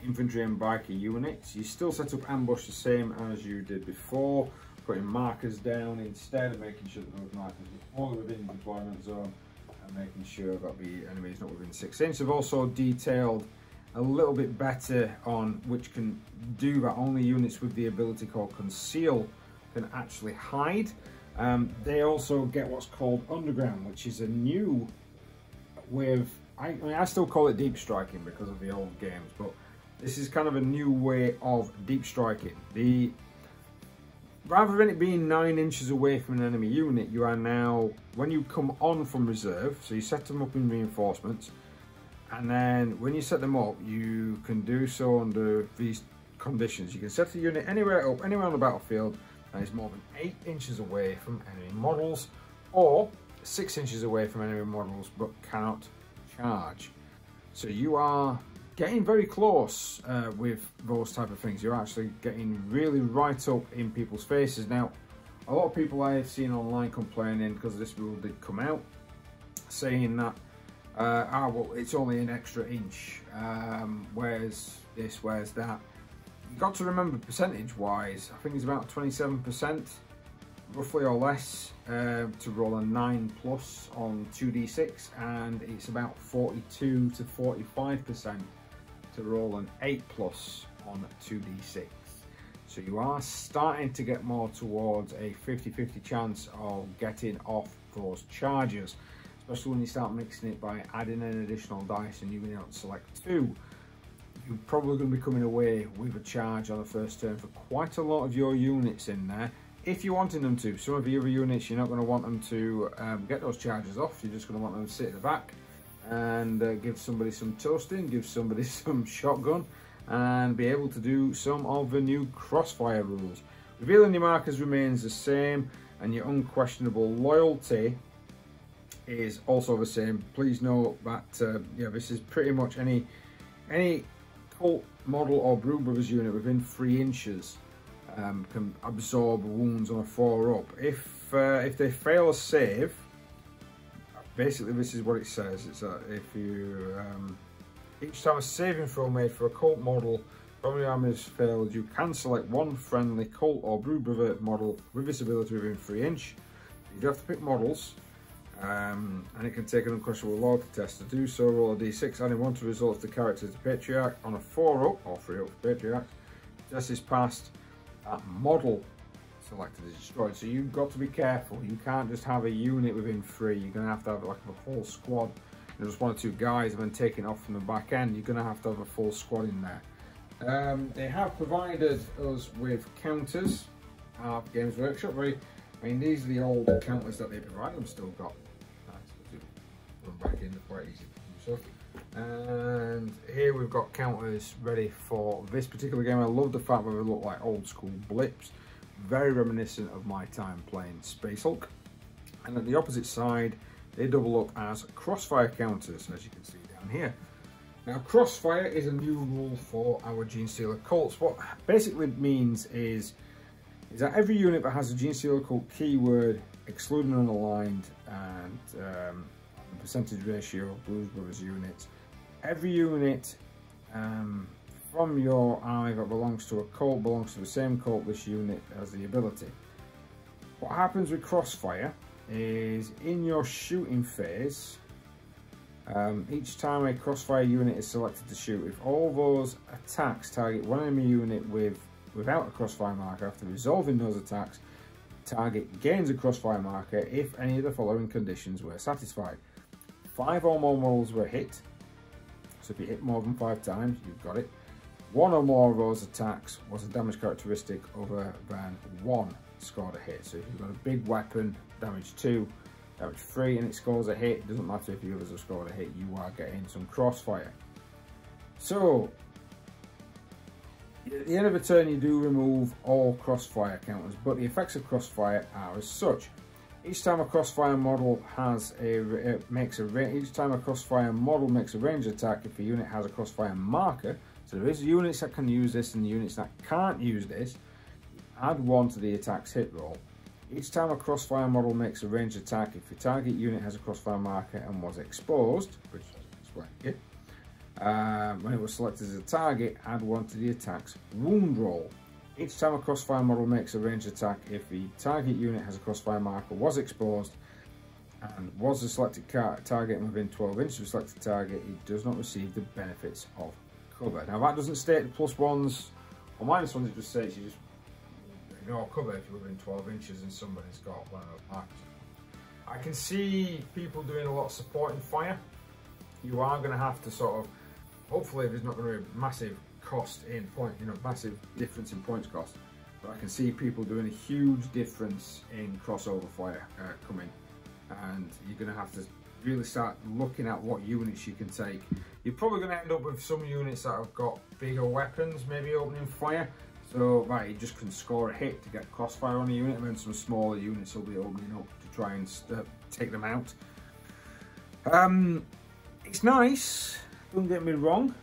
infantry and biker units. You still set up ambush the same as you did before, putting markers down instead of making sure that those markers are all within the deployment zone and making sure that the enemy is not within six inches. I've also detailed a little bit better on which can do that. Only units with the ability called conceal can actually hide. Um, they also get what's called underground, which is a new way of, I, I, mean, I still call it deep striking because of the old games, but this is kind of a new way of deep striking. The rather than it being nine inches away from an enemy unit, you are now, when you come on from reserve, so you set them up in reinforcements, and then when you set them up, you can do so under these conditions. You can set the unit anywhere up, anywhere on the battlefield, and it's more than eight inches away from enemy models, or six inches away from enemy models, but cannot charge. So you are getting very close uh, with those type of things. You're actually getting really right up in people's faces. Now, a lot of people I have seen online complaining because this rule did come out, saying that, uh, ah, well, it's only an extra inch. Um, where's this, where's that? You've got to remember percentage-wise, I think it's about 27%, roughly or less, uh, to roll a 9 plus on 2d6, and it's about 42 to 45% to roll an 8 plus on 2d6. So you are starting to get more towards a 50-50 chance of getting off those charges. especially when you start mixing it by adding an additional dice and you being able to select two, you're probably going to be coming away with a charge on the first turn for quite a lot of your units in there. If you're wanting them to, some of your other units, you're not going to want them to um, get those charges off. You're just going to want them to sit at the back and uh, give somebody some toasting, give somebody some shotgun, and be able to do some of the new crossfire rules. Revealing your markers remains the same, and your unquestionable loyalty is also the same. Please note that uh, yeah, this is pretty much any any cult model or Brood Brothers unit within three inches um, can absorb wounds on a four up. If uh, if they fail a save, basically this is what it says. It's that if you um, each time a saving throw made for a cult model from your army has failed, you can select one friendly cult or Brood Brother model with this ability within three inch. You have to pick models um, and it can take an unquestionable loyalty test. To do so, roll a d6, and one to results the character to Patriarch on a 4 up or 3 up Patriarch. Test is passed, that model selected is destroyed. So you've got to be careful. You can't just have a unit within 3, you're going to have to have like a whole squad. And just one or two guys and then taking off from the back end, you're going to have to have a full squad in there. Um, they have provided us with counters. Games Workshop, very, I mean, these are the old counters that they provide. I'm still got Run back in, quite easy so. And here we've got counters ready for this particular game. I love the fact that they look like old school blips. Very reminiscent of my time playing Space Hulk. And at the opposite side, they double up as crossfire counters, as you can see down here. Now, crossfire is a new rule for our Genestealer cults. What basically means is, is that every unit that has a Genestealer cult keyword, excluding unaligned and um, percentage ratio of Brood Brothers units. Every unit um, from your army that belongs to a cult belongs to the same cult this unit has the ability. What happens with Crossfire is in your shooting phase, um, each time a Crossfire unit is selected to shoot, if all those attacks target one enemy unit with without a Crossfire marker, after resolving those attacks, target gains a Crossfire marker if any of the following conditions were satisfied five or more models were hit. So if you hit more than five times, you've got it. One or more of those attacks was a damage characteristic other than one scored a hit. So if you've got a big weapon, damage two, damage three, and it scores a hit, it doesn't matter if the others have scored a hit, you are getting some crossfire. So, at the end of a turn, you do remove all crossfire counters, but the effects of crossfire are as such. Each time a crossfire model has a makes a each time a crossfire model makes a range attack, if a unit has a crossfire marker, so there is units that can use this and units that can't use this, add one to the attack's hit roll. Each time a crossfire model makes a range attack, if the target unit has a crossfire marker and was exposed, which is it, um, when it was selected as a target, add one to the attack's wound roll. Each time a crossfire model makes a ranged attack, if the target unit has a crossfire marker, was exposed, and was the selected target within 12 inches of the selected target, it does not receive the benefits of cover. Now that doesn't state the plus ones or minus ones, it just says you just ignore cover if you're within 12 inches and somebody's got one of those. I can see people doing a lot of supporting fire. You are going to have to sort of, hopefully there's not going to be a massive cost in point, you know, massive difference in points cost. But I can see people doing a huge difference in crossover fire uh, coming. And you're going to have to really start looking at what units you can take. You're probably going to end up with some units that have got bigger weapons, maybe opening fire. So, right, you just can score a hit to get crossfire on a unit, and then some smaller units will be opening up to try and uh, take them out. Um, it's nice, don't get me wrong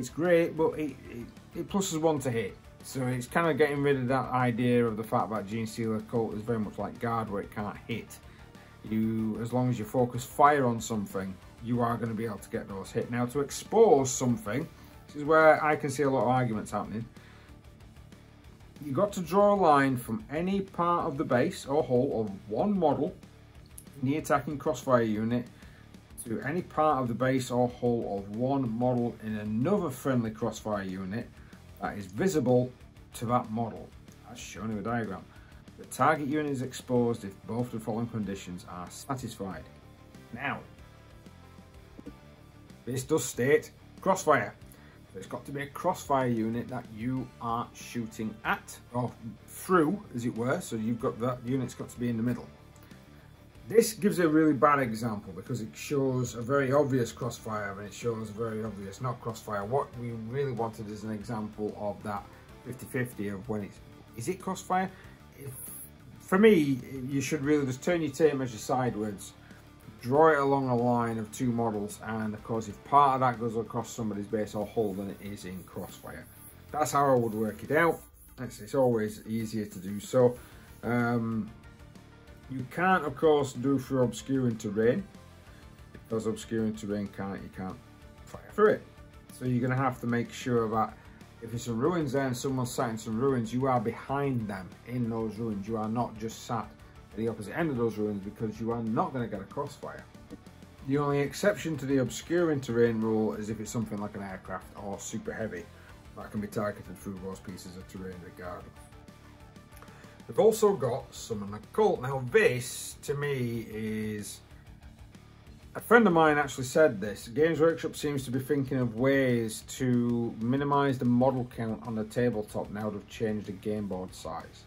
it's great, but it, it, it pluses one to hit. So it's kind of getting rid of that idea of the fact that Genestealer Cult is very much like Guard where it can't hit. You, as long as you focus fire on something, you are going to be able to get those hit. Now to expose something, this is where I can see a lot of arguments happening. You've got to draw a line from any part of the base or hull of one model in the attacking crossfire unit to any part of the base or hull of one model in another friendly crossfire unit that is visible to that model, as shown in the diagram. The target unit is exposed if both the following conditions are satisfied. Now, this does state crossfire. So it's got to be a crossfire unit that you are shooting at, or through, as it were. So you've got that unit's got to be in the middle. This gives a really bad example because it shows a very obvious crossfire and it shows a very obvious not crossfire. What we really wanted is an example of that 50-50 of when it's, is it crossfire? If, for me, you should really just turn your tape measure sideways, draw it along a line of two models and of course if part of that goes across somebody's base or hull then it is in crossfire. That's how I would work it out. It's, it's always easier to do so. Um, you can't, of course, do through obscuring terrain because obscuring terrain can't, you can't fire through it. So you're going to have to make sure that if there's some ruins there and someone's sat in some ruins, you are behind them in those ruins. You are not just sat the opposite end of those ruins because you are not going to get a crossfire. The only exception to the obscuring terrain rule is if it's something like an aircraft or super heavy that can be targeted through those pieces of terrain regardless. We've also got Summon Occult. Now this, to me, is... A friend of mine actually said this. Games Workshop seems to be thinking of ways to minimise the model count on the tabletop now they've changed the game board size.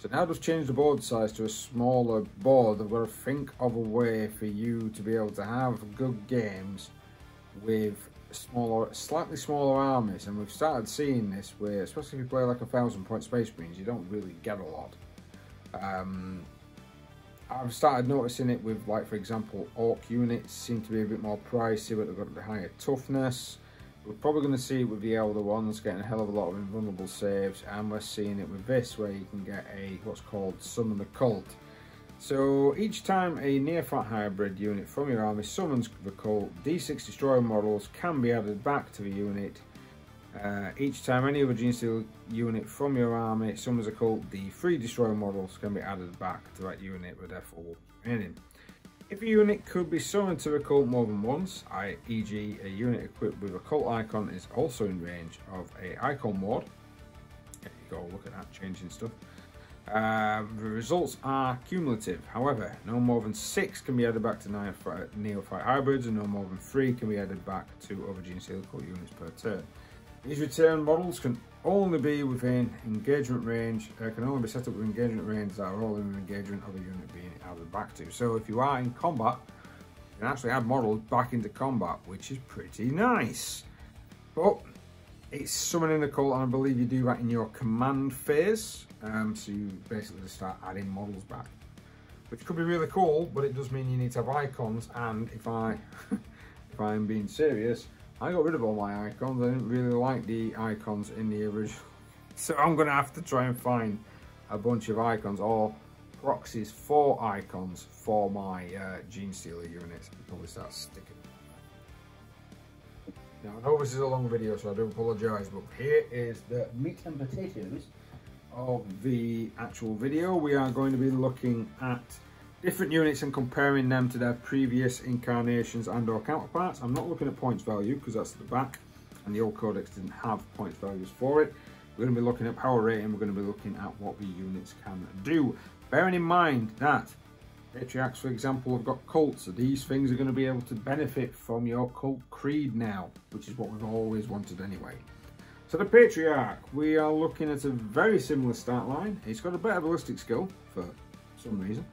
So now they've changed the board size to a smaller board, they've got to think of a way for you to be able to have good games with smaller, slightly smaller armies, and we've started seeing this where, especially if you play like a thousand point space marines, you don't really get a lot. Um, I've started noticing it with, like for example, Ork units seem to be a bit more pricey, but they've got a higher toughness. We're probably going to see it with the Eldar ones getting a hell of a lot of invulnerable saves, and we're seeing it with this where you can get a what's called summon the Cult. so each time a neophyte hybrid unit from your army summons the cult, D6 destroyer models can be added back to the unit. Uh, each time any other Genestealer unit from your army summons a cult, D3 destroyer models can be added back to that unit with their full remaining. If a unit could be summoned to a cult more than once, e.g. a unit equipped with a cult icon is also in range of a icon ward. There you go, look at that, changing stuff. Uh, the results are cumulative. However, no more than six can be added back to Neophyte hybrids, and no more than three can be added back to other Genestealer cult units per turn. These return models can only be within engagement range, uh, can only be set up with engagement range that are all in engagement of a unit being added back to. So if you are in combat, you can actually add models back into combat, which is pretty nice. But it's summoning the cult, and I believe you do that in your command phase. Um, so you basically start adding models back, which could be really cool, but it does mean you need to have icons. And if I, if I'm being serious, I got rid of all my icons. I didn't really like the icons in the original. So I'm gonna have to try and find a bunch of icons or proxies for icons for my uh, Genestealer units. Probably start sticking. Now I know this is a long video, so I do apologise, but here is the meat and potatoes of the actual video, we are going to be looking at different units and comparing them to their previous incarnations and or counterparts. I'm not looking at points value because that's at the back and the old codex didn't have points values for it. We're going to be looking at power rating, we're going to be looking at what the units can do. Bearing in mind that Patriarchs, for example, have got cults, so these things are going to be able to benefit from your cult creed now, which is what we've always wanted anyway. So the Patriarch, we are looking at a very similar start line. He's got a better ballistic skill for some reason.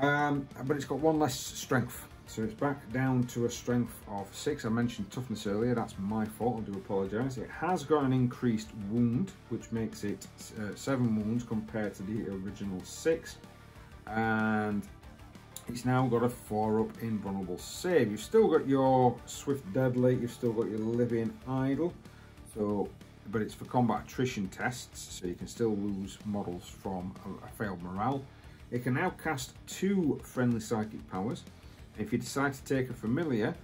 Um, but it's got one less strength. So it's back down to a strength of 6. I mentioned toughness earlier, that's my fault, I do apologise. It has got an increased wound, which makes it uh, 7 wounds compared to the original 6. And it's now got a 4 up invulnerable save. You've still got your Swift Deadly, you've still got your Living Idol. So, but it's for combat attrition tests, so you can still lose models from a failed morale. It can now cast two friendly psychic powers. If you decide to take a familiar,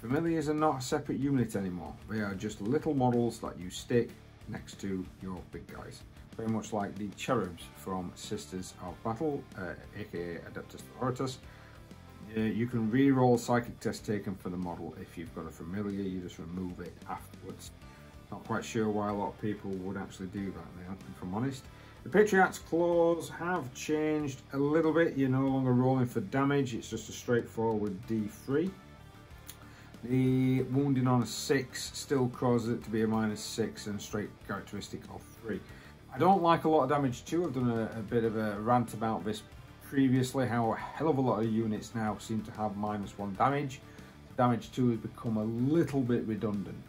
familiars are not a separate unit anymore. They are just little models that you stick next to your big guys. Very much like the cherubs from Sisters of Battle, uh, aka Adeptus Sororitas. Uh, you can re-roll psychic test taken for the model if you've got a familiar, you just remove it afterwards. Not quite sure why a lot of people would actually do that if I'm honest. The Patriarch's claws have changed a little bit. You're no longer rolling for damage. It's just a straightforward D3. The wounding on a 6 still causes it to be a minus 6 and straight characteristic of 3. I don't like a lot of damage too. I've done a, a bit of a rant about this previously, how a hell of a lot of units now seem to have minus 1 damage. Damage 2 has become a little bit redundant.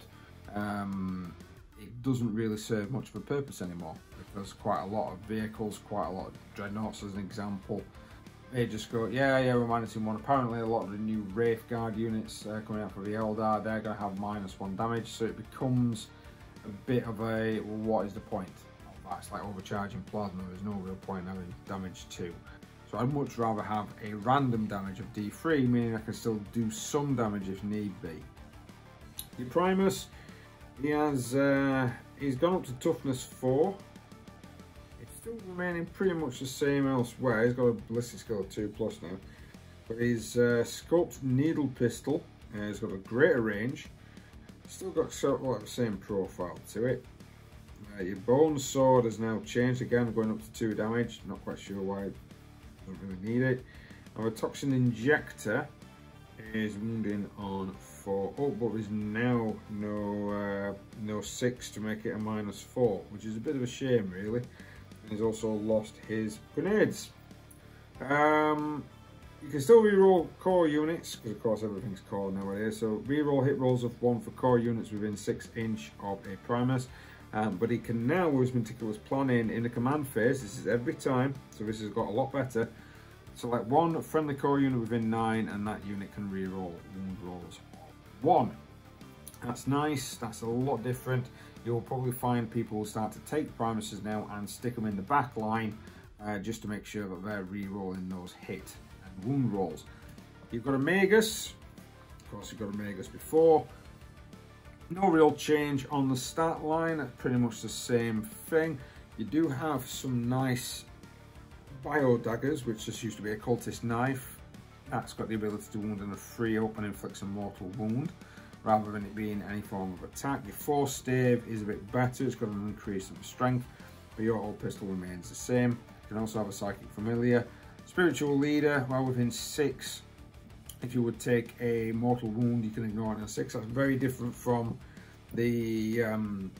Um, it doesn't really serve much of a purpose anymore because quite a lot of vehicles, quite a lot of dreadnoughts as an example, they just go, yeah, yeah, we're one. Apparently, a lot of the new Wraith Guard units uh, coming out for the Eldar, they're going to have minus one damage, so it becomes a bit of a, well, what is the point? That's like overcharging plasma, there's no real point having damage two. So I'd much rather have a random damage of D3, meaning I can still do some damage if need be. The Primus, he has, uh, he's gone up to toughness 4, still remaining pretty much the same elsewhere. He's got a ballistic skill of 2 plus now. But his uh, scoped needle pistol uh, has got a greater range. Still got sort of like the same profile to it. Uh, your bone sword has now changed again, going up to 2 damage. Not quite sure why. Don't really need it. Our toxin injector is wounding on 4. Oh, but there's now no uh, no 6 to make it a minus 4, which is a bit of a shame really he's also lost his grenades. Um, you can still reroll core units, because of course everything's core nowadays, so reroll hit rolls of 1 for core units within 6 inch of a Primus. Um, but he can now, with his meticulous planning in the command phase, this is every time, so this has got a lot better. Select one friendly core unit within 9 and that unit can reroll wound rolls 1. That's nice, that's a lot different you'll probably find people will start to take the Primuses now and stick them in the back line uh, just to make sure that they're re-rolling those hit and wound rolls. You've got a Magus, of course you've got a Magus before. No real change on the stat line, pretty much the same thing. You do have some nice bio daggers, which just used to be a cultist knife. That's got the ability to wound in a free open inflict a mortal wound rather than it being any form of attack. Your force stave is a bit better, it's got an increase in strength, but your old pistol remains the same. You can also have a psychic familiar. Spiritual leader, well within six, if you would take a mortal wound, you can ignore it in six. That's very different from the, um,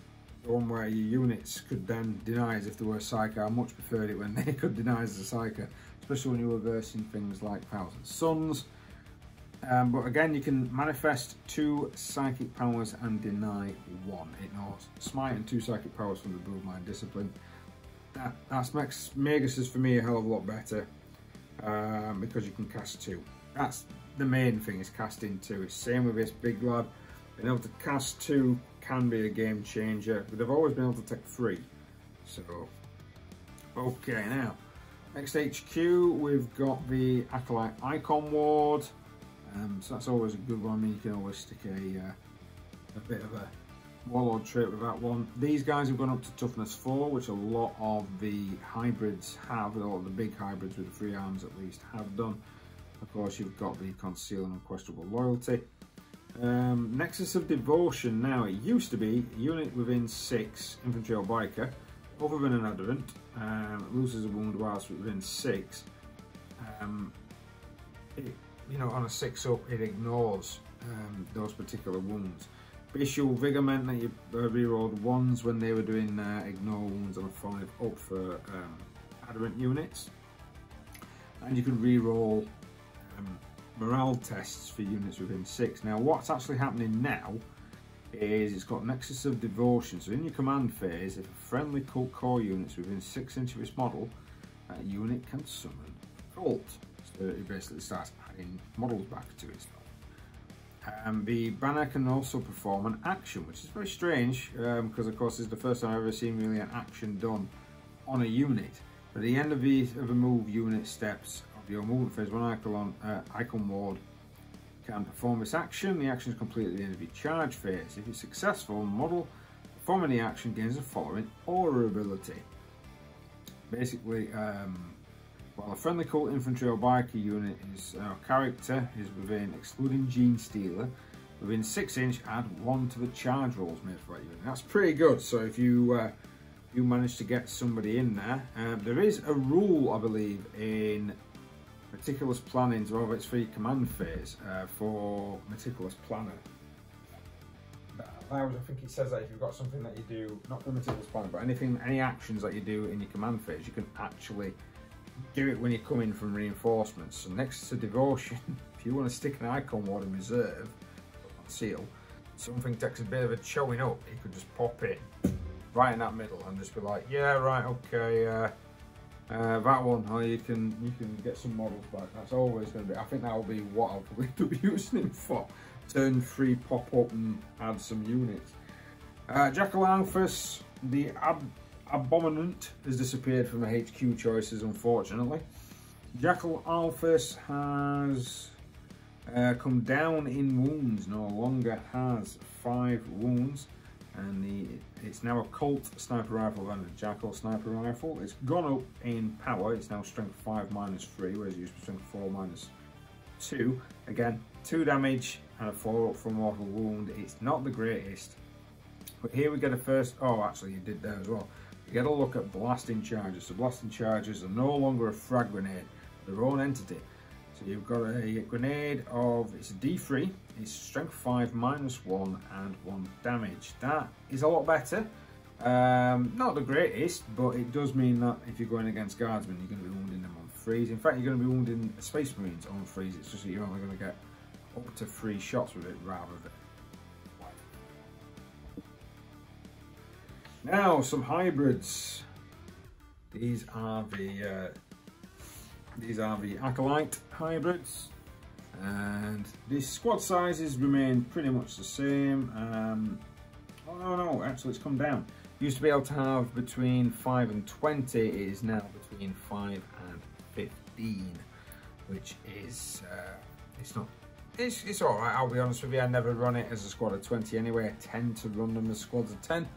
one where your units could then deny as if they were psyker. I much preferred it when they could deny as a psyker, especially when you were versing things like Thousand Suns um, but again, you can manifest two psychic powers and deny one. It knows smite and two psychic powers from the Broodmind Discipline. That that's makes Magus for me a hell of a lot better um, because you can cast two. That's the main thing is casting two. It's same with this big lad. Being able to cast two can be a game changer, but they've always been able to take three. So, okay, now next HQ we've got the Acolyte Icon Ward. Um, so that's always a good one. I mean, you can always stick a, uh, a bit of a warlord trait with that one. These guys have gone up to toughness 4, which a lot of the hybrids have, a lot of the big hybrids with the three arms at least have done. Of course, you've got the conceal and unquestionable loyalty. Um, Nexus of Devotion now, it used to be unit within 6 infantry or biker, other than an adherent, um, loses a wound whilst within 6. Um, it you know, on a six up, it ignores um, those particular wounds. Bestial Vigor meant that you uh, rerolled ones when they were doing uh, ignore wounds on a five up for um, adherent units. And you can reroll um, morale tests for units within six. Now, what's actually happening now is it's got Nexus of Devotion. So in your command phase, if a friendly cult core unit's within six inches of its model, that unit can summon cult. It basically starts adding models back to it. Um, the banner can also perform an action, which is very strange because, um, of course, it's the first time I've ever seen really an action done on a unit. But at the end of the of a move unit steps of your movement phase, one icon, uh, icon ward can perform this action. The action is completed at the end of your charge phase. If it's successful, the model performing the action gains the following aura ability. Basically, um, while a friendly cult infantry or biker unit is uh, character is within excluding Genestealer within six inch, add one to the charge rolls made for that unit. That's pretty good. So if you uh, you manage to get somebody in there, um, there is a rule, I believe, in meticulous planning, whether it's for your command phase uh, for meticulous planner. I think it says that if you've got something that you do, not meticulous planning, but anything, any actions that you do in your command phase, you can actually do it when you come in from reinforcements. So Nexus of Devotion, if you want to stick an icon ward in reserve, seal, something takes a bit of a showing up, you could just pop it right in that middle and just be like, yeah, right, okay, uh, uh, that one, or you can you can get some models back. That's always going to be. I think that will be what I'll probably be using him for. Turn three, pop up and add some units. Uh, Jackal Alphus, the ab Abominant, has disappeared from the HQ choices, unfortunately. Jackal Alphus has uh, come down in wounds, no longer has five wounds and the it's now a Cult sniper rifle and a Jackal sniper rifle. It's gone up in power, it's now strength 5 minus 3, whereas it used to be strength 4 minus 2. Again, 2 damage and a 4 up from mortal wound. It's not the greatest, but here we get a first, oh actually you did there as well. Get a look at blasting charges. So blasting charges are no longer a frag grenade, their own entity. So you've got a grenade of, it's a D3, it's strength 5, minus 1 and 1 damage. That is a lot better. Um, not the greatest, but it does mean that if you're going against guardsmen, you're going to be wounding them on freeze. In fact, you're going to be wounding space marines on freeze. It's just that you're only going to get up to three shots with it rather than Now, some hybrids. These are the uh, these are the Acolyte hybrids and the squad sizes remain pretty much the same. Um, oh no, no, actually it's come down. Used to be able to have between 5 and 20, it is now between 5 and 15, which is, uh, it's not, it's, it's alright, I'll be honest with you, I never run it as a squad of 20 anyway, I tend to run them as squads of 10.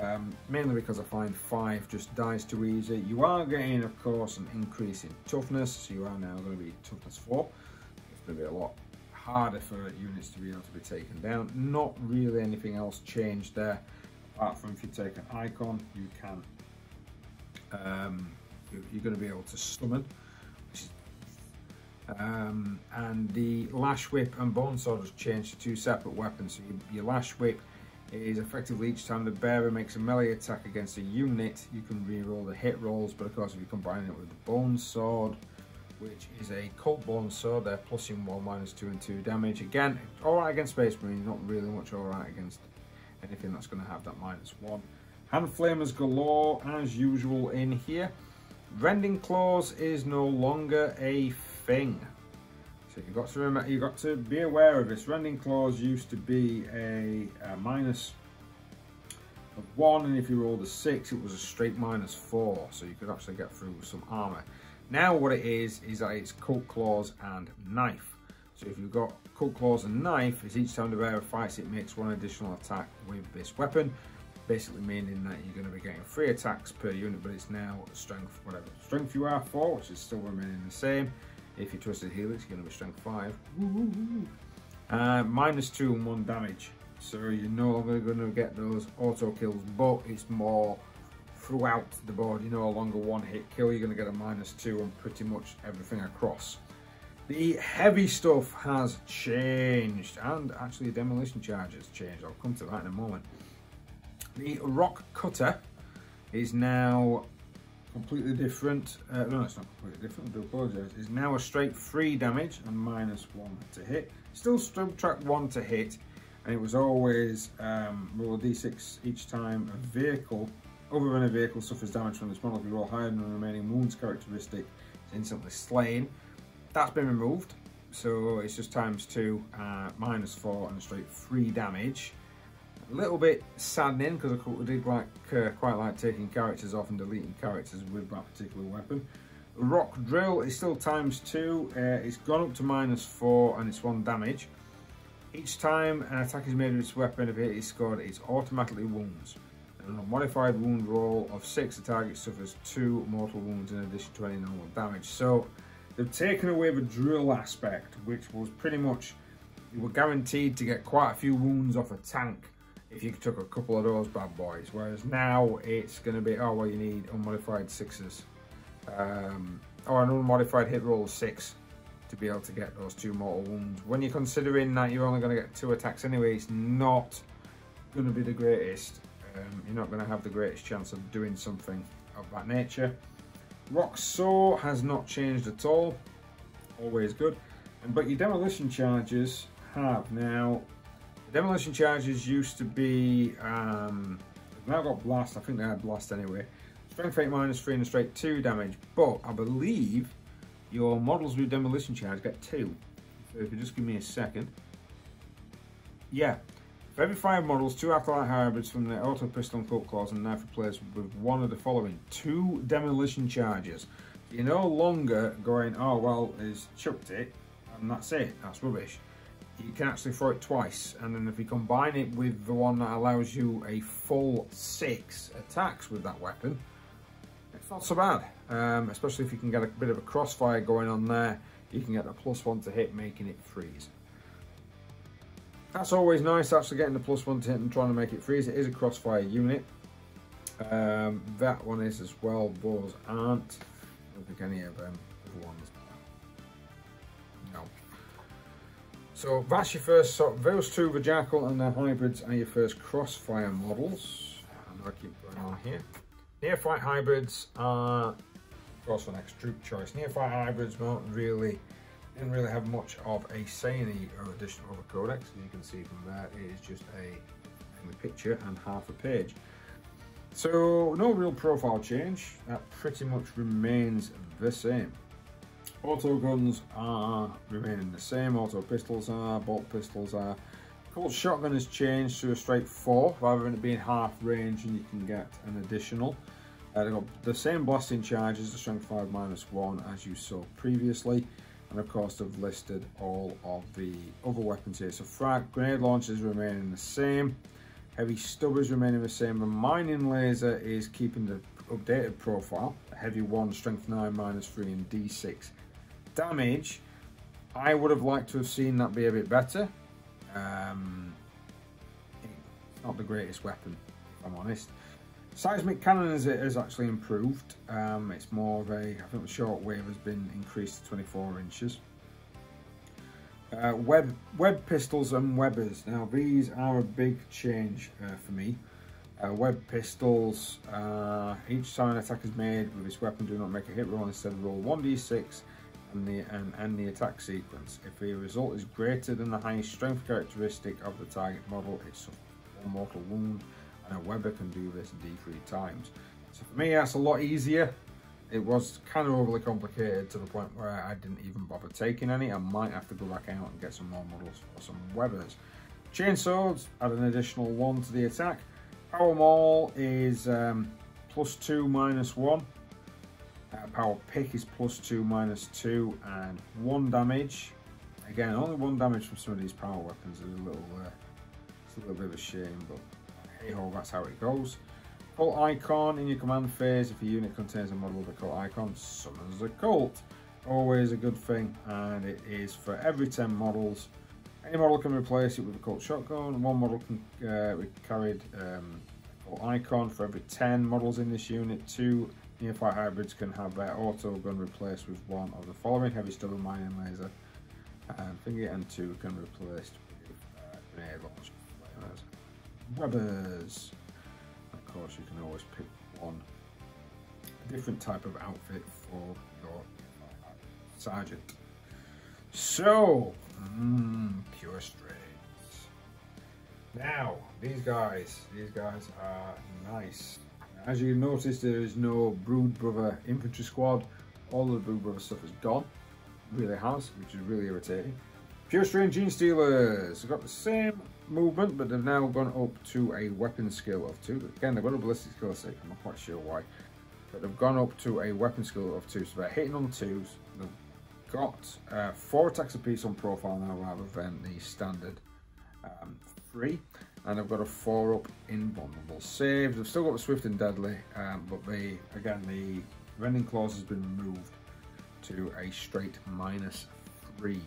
Um, mainly because I find 5 just dies too easy. You are getting, of course, an increase in toughness, so you are now going to be toughness 4. It's going to be a lot harder for units to be able to be taken down. Not really anything else changed there, apart from if you take an icon, you can, um, you're going to be able to summon. Um, and the Lash Whip and Bone Sword has changed to two separate weapons. So your Lash Whip it is effectively each time the bearer makes a melee attack against a unit, you can reroll the hit rolls, but of course if you combine it with the Bone Sword, which is a Cult Bone Sword, they're plus in 1, minus 2 and 2 damage. Again, alright against Space Marines, not really much alright against anything that's going to have that minus 1. Hand Flamers galore, as usual in here. Rending Claws is no longer a thing. So you've got to remember, you've got to be aware of this. Rending claws used to be a, a minus of one, and if you rolled a six, it was a straight minus four. So you could actually get through some armor. Now what it is, is that it's Cult Claws and Knife. So if you've got Cult Claws and Knife, it's each time the bearer fights, it makes one additional attack with this weapon. Basically meaning that you're going to be getting three attacks per unit, but it's now strength, whatever. Strength you are for, which is still remaining the same. If you twist Twisted Helix, you're going to be strength 5. Uh, minus 2 and 1 damage. So you're no longer going to get those auto kills, but it's more throughout the board. You're no longer one hit kill, you're going to get a minus 2 on pretty much everything across. The heavy stuff has changed, and actually the demolition charge has changed. I'll come to that in a moment. The rock cutter is now completely different. Uh, no, it's not completely different. I do apologise. It's now a straight three damage and minus one to hit. Still subtract one to hit, and it was always um, roll a d6 each time a vehicle, other than a vehicle, suffers damage from this model. If you roll higher than the remaining wounds characteristic, it's instantly slain. That's been removed, so it's just times two, uh, minus four, and a straight three damage. A little bit saddening because I did like uh, quite like taking characters off and deleting characters with that particular weapon. Rock Drill is still times two. Uh, it's gone up to minus four and it's one damage. Each time an attack is made with this weapon, if it is scored, it's automatically wounds. And on a modified wound roll of six, the target suffers two mortal wounds in addition to any normal damage. So they've taken away the drill aspect, which was pretty much you were guaranteed to get quite a few wounds off a tank if you took a couple of those bad boys. Whereas now it's going to be, oh, well, you need unmodified sixes. Um, or an unmodified hit roll six to be able to get those two mortal wounds. When you're considering that you're only going to get two attacks anyway, it's not going to be the greatest. Um, you're not going to have the greatest chance of doing something of that nature. Rock Saw has not changed at all. Always good. But your demolition charges have now. Demolition charges used to be. Um, now got blast. I think they had blast anyway. Strength 8 minus 3 and straight 2 damage. But I believe your models with demolition charge get 2. So if you just give me a second. Yeah. For every 5 models, 2 Acolyte hybrids from the Auto Pistol and Cult Claws and knife replaced with one of the following. 2 demolition charges. You're no longer going, oh well, he's chucked it and that's it, that's rubbish. You can actually throw it twice and then if you combine it with the one that allows you a full 6 attacks with that weapon, it's not so bad. Um, especially if you can get a bit of a crossfire going on there, you can get a plus one to hit, making it freeze. That's always nice, actually getting the plus one to hit and trying to make it freeze. It is a crossfire unit. Um, that one is as well, those aren't. I don't think any of them ones So that's your first, so those two, the Jackal and the hybrids, are your first crossfire models. And I'll keep going on here. Neophyte hybrids are, of course, the next troop choice. Neophyte hybrids don't really, didn't really have much of a say in the edition of the codex. As you can see from there, it is just a, a picture and half a page. So no real profile change. That pretty much remains the same. Auto guns are remaining the same. Auto pistols are. Bolt pistols are. Cult shotgun has changed to a straight 4 rather than it being half range and you can get an additional. Uh, they've got the same blasting charges, the strength 5 minus 1 as you saw previously. And of course they've listed all of the other weapons here. So frag, grenade launchers remaining the same. Heavy stubbers remaining the same. The mining laser is keeping the updated profile. Heavy 1, strength 9 minus 3 and D6 damage. I would have liked to have seen that be a bit better. Um, it's not the greatest weapon, if I'm honest. Seismic cannon is, has actually improved. Um, it's more of a, I think the short wave has been increased to 24 inches. Uh, web, web pistols and webbers. Now these are a big change uh, for me. Uh, web pistols, uh, each time an attack is made with this weapon do not make a hit roll, instead roll 1d6 and the, and, and the attack sequence. If the result is greater than the highest strength characteristic of the target model, it's a mortal wound, and a webber can do this D3 times. So for me, that's a lot easier. It was kind of overly complicated to the point where I didn't even bother taking any. I might have to go back out and get some more models for some webbers. Chainsaws add an additional one to the attack. Power Maul is um, plus two, minus one. Uh, power pick is plus 2, minus 2, and 1 damage. Again, only 1 damage from some of these power weapons is a little, uh, it's a little bit of a shame, but hey ho, that's how it goes. Cult icon in your command phase. If your unit contains a model of the cult icon, summons the cult. Always a good thing, and it is for every 10 models. Any model can replace it with a cult shotgun. One model can uh, carried um, cult icon for every 10 models in this unit. Two Neophyte hybrids can have their auto gun replaced with one of the following heavy stubber mining laser and finger and two can replace with uh, grenade. Webbers. Of course you can always pick one different type of outfit for your sergeant. So, mm, pure strength. Now, these guys, these guys are nice. As you notice, there is no Brood Brother infantry squad. All the Brood Brother stuff is gone. Really has, which is really irritating. Pure Strain Genestealers. They've got the same movement, but they've now gone up to a weapon skill of 2. Again, they've got a ballistic skill of 6. I'm not quite sure why. But they've gone up to a weapon skill of 2. So they're hitting on 2s. They've got uh, 4 attacks apiece on profile now rather than the standard um, 3 and I've got a four up invulnerable saves. I've still got the swift and deadly, um, but the again the rending clause has been removed to a straight minus three.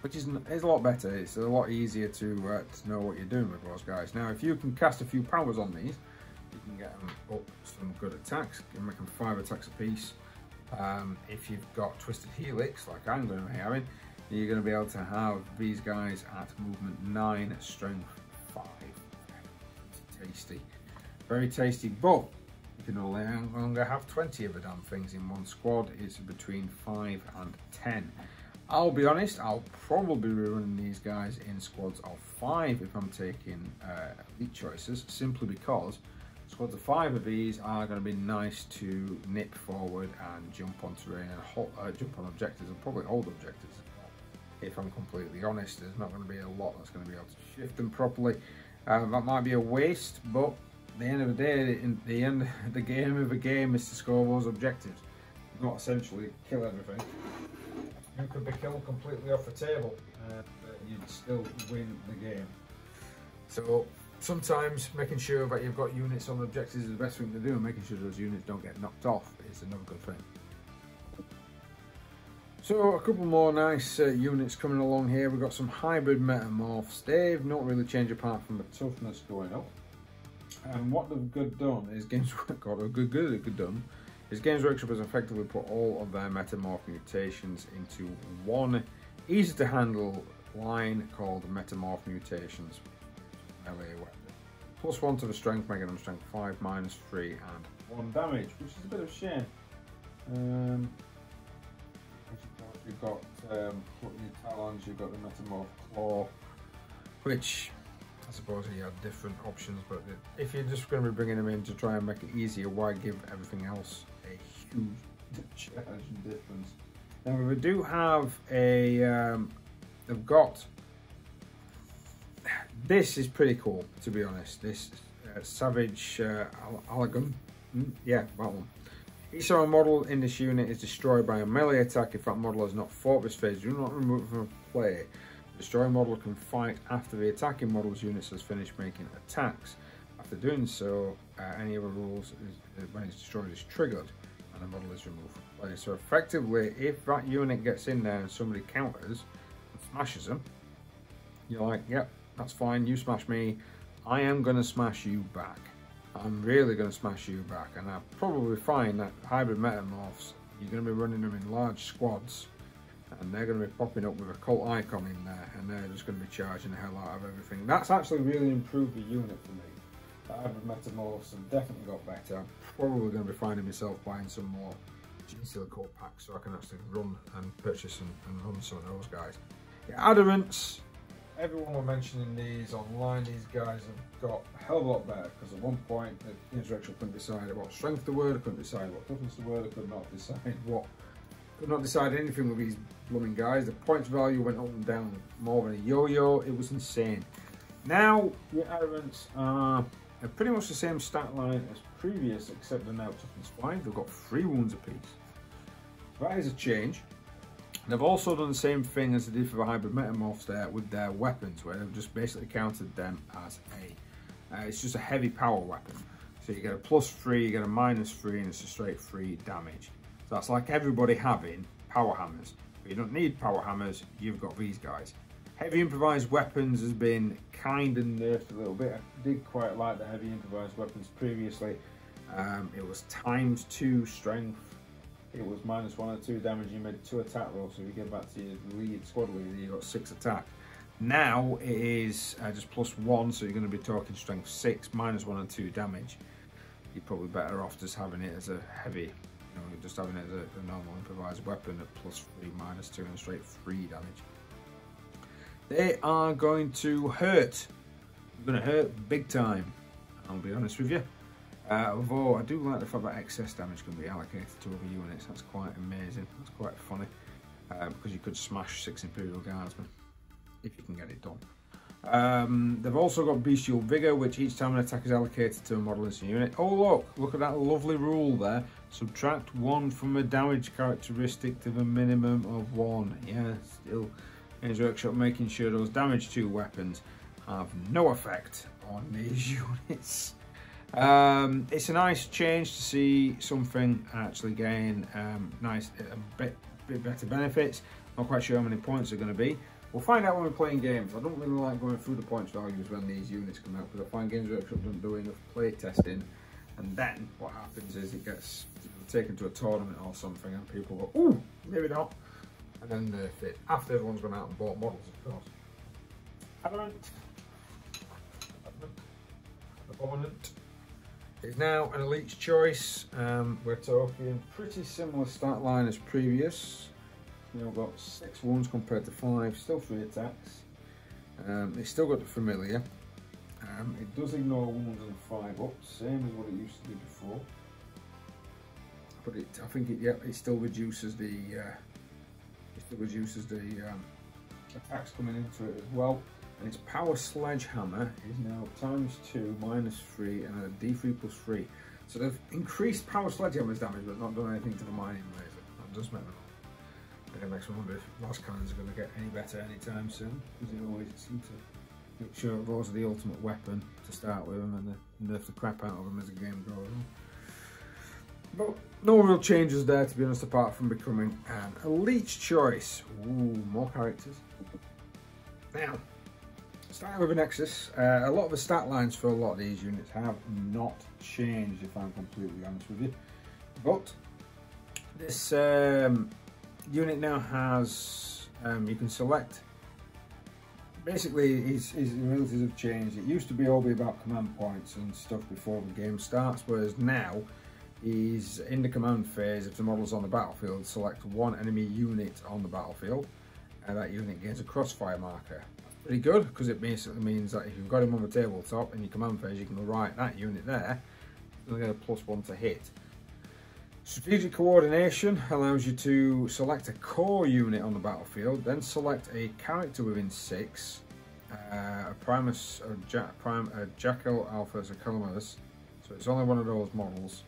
which is, is a lot better. It's a lot easier to, uh, to know what you're doing with those guys. Now, if you can cast a few powers on these, you can get them up some good attacks. You can make them five attacks apiece. Um, if you've got Twisted Helix, like I'm going to be having, you're going to be able to have these guys at movement 9, strength 5. Tasty. Very tasty, but you can only longer have 20 of the damn things in one squad. It's between 5 and 10. I'll be honest, I'll probably be running these guys in squads of 5 if I'm taking uh, elite choices, simply because Squads of five of these are going to be nice to nip forward and jump on terrain and hold, uh, jump on objectives and probably hold objectives. If I'm completely honest, there's not going to be a lot that's going to be able to shift them properly. Uh, that might be a waste, but at the end of the day, in the end, the game of a game is to score those objectives, not essentially kill everything. You could be killed completely off the table, uh, but you'd still win the game. So sometimes making sure that you've got units on objectives is the best thing to do and making sure those units don't get knocked off is another good thing. So a couple more nice uh, units coming along here. We've got some hybrid metamorphs. They've not really changed apart from the toughness going up. And what they've good done is Games Workshop, good good good done, is Games Workshop has effectively put all of their metamorph mutations into one easy to handle line called Metamorph Mutations. Plus one to the strength, making them strength 5, minus 3, and 1 damage, which is a bit of a shame. Um, you've got um, talons, you've got the metamorph claw, which I suppose you have different options, but if you're just going to be bringing them in to try and make it easier, why give everything else a huge difference? Now we do have a, um, they've got this is pretty cool, to be honest. This uh, Savage uh. Mm, yeah, that one. Each armor model in this unit is destroyed by a melee attack if that model has not fought this phase. Do not remove from play. The destroy model can fight after the attacking model's units has finished making attacks. After doing so, uh, any other rules is, uh, when it's destroyed is triggered and the model is removed from play. So effectively, if that unit gets in there and somebody counters and smashes them, you're like, yep, that's fine, you smash me. I am going to smash you back. I'm really going to smash you back. And I probably find that hybrid metamorphs, you're going to be running them in large squads. And they're going to be popping up with a cult icon in there. And they're just going to be charging the hell out of everything. That's actually really improved the unit for me. The hybrid metamorphs have definitely got better. I'm probably going to be finding myself buying some more Cult packs so I can actually run and purchase and, and run some of those guys. Yeah, Aberrants, everyone were mentioning these online. These guys have got a hell of a lot better because at one point the Insurrection couldn't decide what strength the word, couldn't decide what toughness the word, could not decide what, could not decide anything with these blooming guys. The points value went up and down more than a yo-yo. It was insane. Now the Aberrants are pretty much the same stat line as previous, except they're now toughness five. They've got three wounds apiece. That is a change. They've also done the same thing as they did for the hybrid metamorphs there with their weapons, where they've just basically counted them as a, uh, it's just a heavy power weapon. So you get a plus three, you get a minus three, and it's a straight three damage. So that's like everybody having power hammers. But you don't need power hammers, you've got these guys. Heavy improvised weapons has been kind of nerfed a little bit. I did quite like the heavy improvised weapons previously. Um, it was times two strength it was minus one or two damage, you made two attack rolls, so if you get back to your lead, squad leader, you got six attack. Now it is uh, just plus one, so you're going to be talking strength six, minus one and two damage. You're probably better off just having it as a heavy, you know, just having it as a, a normal improvised weapon at plus three, minus two, and straight three damage. They are going to hurt. They're going to hurt big time. I'll be honest with you. Uh, although I do like the fact that excess damage can be allocated to other units, that's quite amazing, that's quite funny, uh, because you could smash six Imperial Guardsmen, if you can get it done. Um, they've also got Bestial Vigor, which each time an attack is allocated to a model in unit. Oh look, look at that lovely rule there. Subtract one from a damage characteristic to the minimum of one. Yeah, still Games Workshop making sure those damage to weapons have no effect on these units. Um, it's a nice change to see something actually gain um, nice a bit, bit better benefits. Not quite sure how many points are going to be, We'll find out when we're playing games. I don't really like going through the points values when these units come out because I find Games Workshop don't do enough play testing and then what happens is it gets taken to a tournament or something and people go, ooh, maybe not. And then nerf it after everyone's gone out and bought models, of course. Abominant. Abominant is now an elite's choice. Um, we're talking pretty similar start line as previous. We've got six wounds compared to five, still three attacks. Um, it's still got the familiar. Um, it does ignore wounds and five up, same as what it used to do before. But it, I think it, yeah, it still reduces the, uh, it still reduces the um, attacks coming into it as well. And its power sledgehammer is now times two, minus three, and a D3 plus three. So they've increased power sledgehammer's damage, but not done anything to the mining laser. That does make me it makes me wonder if Lascannons are going to get any better anytime soon, because they always seem to make sure those are the ultimate weapon to start with and then nerf the crap out of them as the game goes on. But no real changes there to be honest apart from becoming um, an elite choice. Ooh, more characters. Now, starting with a Nexos, uh, a lot of the stat lines for a lot of these units have not changed if I'm completely honest with you. But this um, unit now has, um, you can select basically his, his abilities have changed. It used to be all be about command points and stuff before the game starts, whereas now he's in the command phase. If the model's on the battlefield, select one enemy unit on the battlefield, and that unit gains a crossfire marker. Pretty good because it basically means that if you've got him on the tabletop in your command phase, you can right that unit there, and get a plus one to hit. Strategic coordination allows you to select a core unit on the battlefield, then select a character within six, uh, a Primus, a, ja a Jackal Alphus, a Clamavus, so it's only one of those models.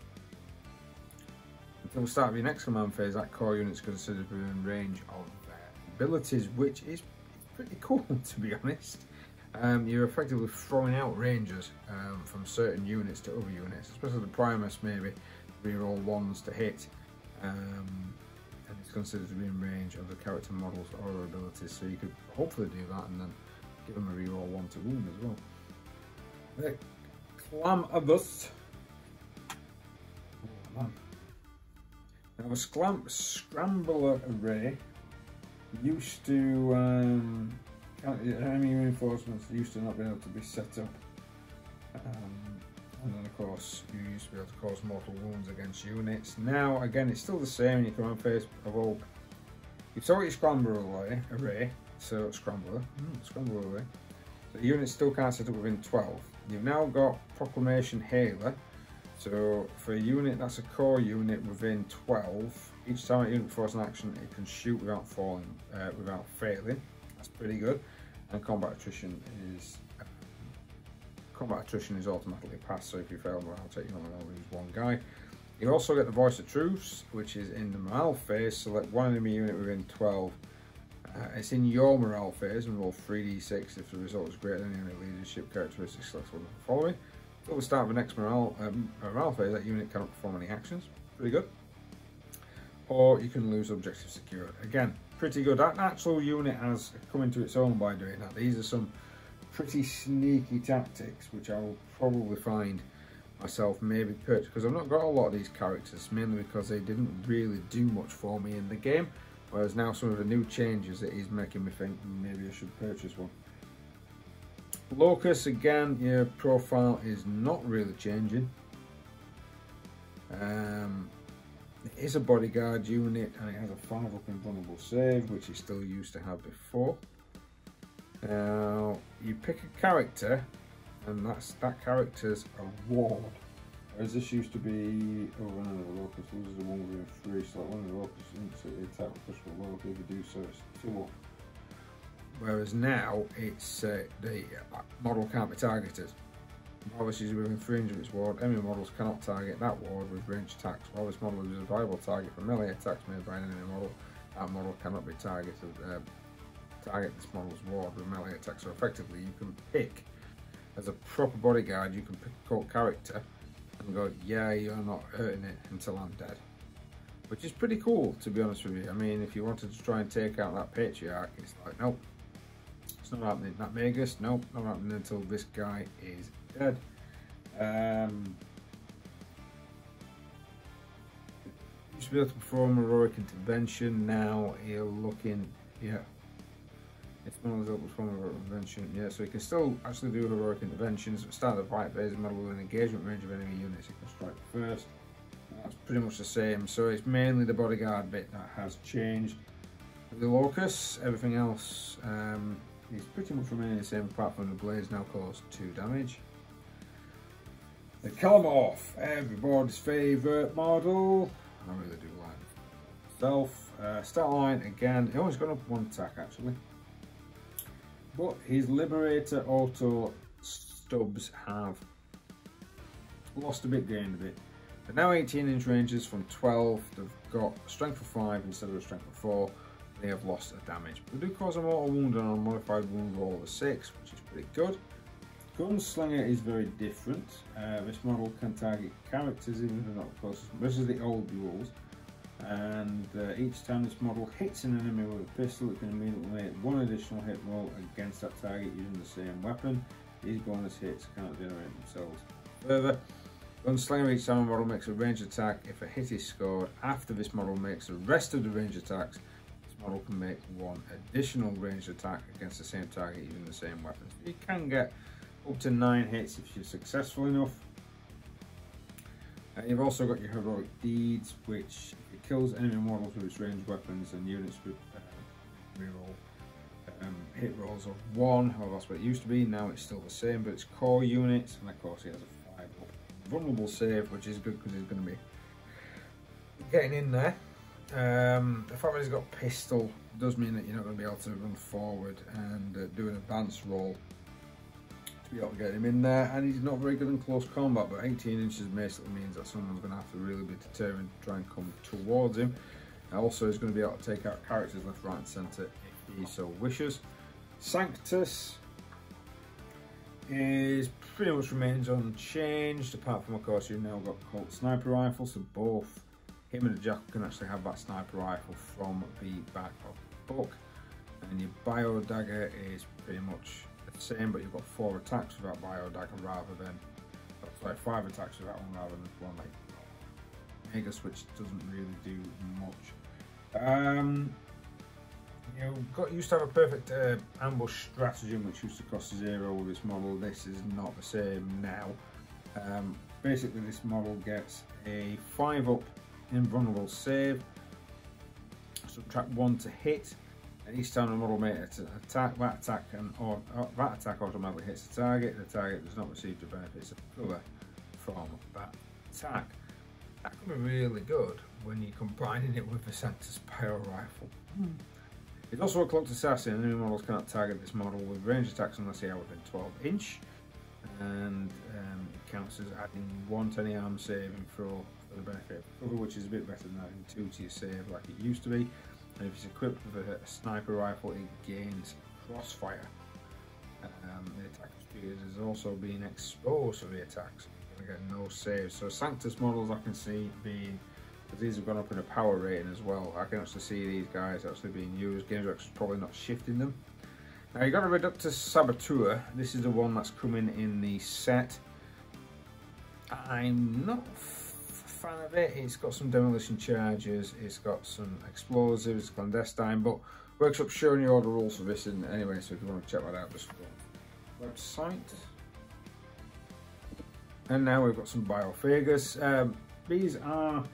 Until the start of your next command phase, that core unit is considered within range of abilities, which is pretty cool to be honest. Um, you're effectively throwing out rangers um, from certain units to other units, especially the Primus maybe reroll ones to hit, um, and it's considered to be in range of the character models or abilities. So you could hopefully do that and then give them a reroll one to wound as well. The Clamavus. Oh, now a scram scrambler array used to um, enemy reinforcements used to not be able to be set up. Um, and then of course you used to be able to cause mortal wounds against units. Now again it's still the same you your command phase of all. You've sorted your scrambler array, array so scrambler, mm, scrambler array. The unit still can't set up within 12. You've now got Proclamation Hailer. So for a unit that's a core unit within 12, each time a unit performs an action it can shoot without falling, uh, without failing. That's pretty good. And combat attrition is combat attrition is automatically passed, so if you fail morale, take you on and lose one guy. You also get the Voice of Truths, which is in the morale phase. Select one enemy unit within 12. Uh, it's in your morale phase and roll 3d6 if the result is greater than any leadership characteristics selected from the following. Until the start of the next morale, um, morale phase, that unit cannot perform any actions. Pretty good. Or you can lose objective secured. Again, pretty good. That actual unit has come into its own by doing that. These are some pretty sneaky tactics, which I will probably find myself maybe purchase because I've not got a lot of these characters, mainly because they didn't really do much for me in the game. Whereas now some of the new changes that is making me think maybe I should purchase one. Locus, again, your profile is not really changing. Um, it is a bodyguard unit and it has a 5 up invulnerable save, which it still used to have before. Now, you pick a character, and that's that character's award. Whereas this used to be, oh no, the locus loses the one with three, so like one of the locus instantly attack with push for local, if you do so, it's two up. Whereas now, it's uh, the model can't be targeted. Obviously, within 300 of its ward, enemy models cannot target that ward with ranged attacks. While this model is a viable target for melee attacks made by an enemy model, that model cannot be targeted uh, target this model's ward with melee attacks. So effectively, you can pick, as a proper bodyguard, you can pick a cult character and go, yeah, you're not hurting it until I'm dead. Which is pretty cool, to be honest with you. I mean, if you wanted to try and take out that patriarch, it's like, nope, It's not happening. That Magus, nope, not happening until this guy is dead. Um, used to be able to perform heroic intervention. Now you're looking, yeah. It's one was able to perform heroic intervention, yeah, so you can still actually do heroic interventions. Start the fight phase model with an engagement range of enemy units. You can strike first. That's pretty much the same. So it's mainly the bodyguard bit that has changed. The Locus, everything else um, is pretty much remaining the same apart from the blades now cause 2 damage. The Kelermorph, everybody's favourite model. I really do like Self. Uh, stat line again, he always got up one attack actually. But his Liberator Auto stubs have lost a bit, gained a bit. They're now 18 inch ranges from 12. They've got strength of 5 instead of a strength of 4. They have lost a damage. But they do cause a mortal wound and a modified wound roll of 6, which is pretty good. Gunslinger is very different. Uh, this model can target characters even if they're not close. This is the old rules. And uh, each time this model hits an enemy with a pistol, it can immediately make one additional hit roll against that target using the same weapon. These bonus hits cannot generate themselves. Further, Gunslinger each time a model makes a range attack, if a hit is scored after this model makes the rest of the range attacks, this model can make one additional ranged attack against the same target using the same weapon. you can get up to 9 hits if you're successful enough. Uh, you've also got your heroic deeds, which kills enemy models with its ranged weapons and units with uh, reroll um, hit rolls of 1, well that's what it used to be, now it's still the same, but it's core units, and of course it has a five vulnerable save, which is good because he's going to be getting in there. Um, the fact that he's got pistol does mean that you're not going to be able to run forward and uh, do an advanced roll be able to get him in there. And he's not very good in close combat, but 18 inches basically means that someone's going to have to really be determined to try and come towards him. Also, he's going to be able to take out characters left, right, and centre if he so wishes. Sanctus is pretty much remains unchanged, apart from, of course, you've now got Cult sniper rifles, so both him and the Jack can actually have that sniper rifle from the back of the book. And your bio dagger is pretty much the same, but you've got four attacks without that bio dagger rather than, sorry, five attacks with that one rather than one like Mega Switch doesn't really do much. Um, you got used to have a perfect uh, ambush stratagem which used to cost zero with this model. This is not the same now. Um, basically, this model gets a 5 up invulnerable save, subtract 1 to hit, each time the model an attack, that attack, and, or, or, that attack automatically hits the target. The target does not receive the benefits of cover from that attack. That can be really good when you're combining it with the Sanctus Pyro Rifle. Mm. It's also a cloaked assassin. Enemy models cannot target this model with range attacks unless they are within 12 inch. And um, it counts as adding one to any arm saving throw for the benefit of cover, which is a bit better than adding two to your save like it used to be. And if it's equipped with a, sniper rifle, it gains crossfire. Um, the attack speed is also being exposed to the attacks. Going get no saves. So Sanctus models I can see being these have gone up in a power rating as well. I can actually see these guys actually being used. Games are probably not shifting them. Now you've got a Reductus Saboteur. This is the one that's coming in the set. I'm not fan of it. It's got some demolition charges. It's got some explosives, clandestine, but Workshop showing you all the rules for this in anyway, so if you want to check that out, just go website. And now we've got some biophagus. Um, these are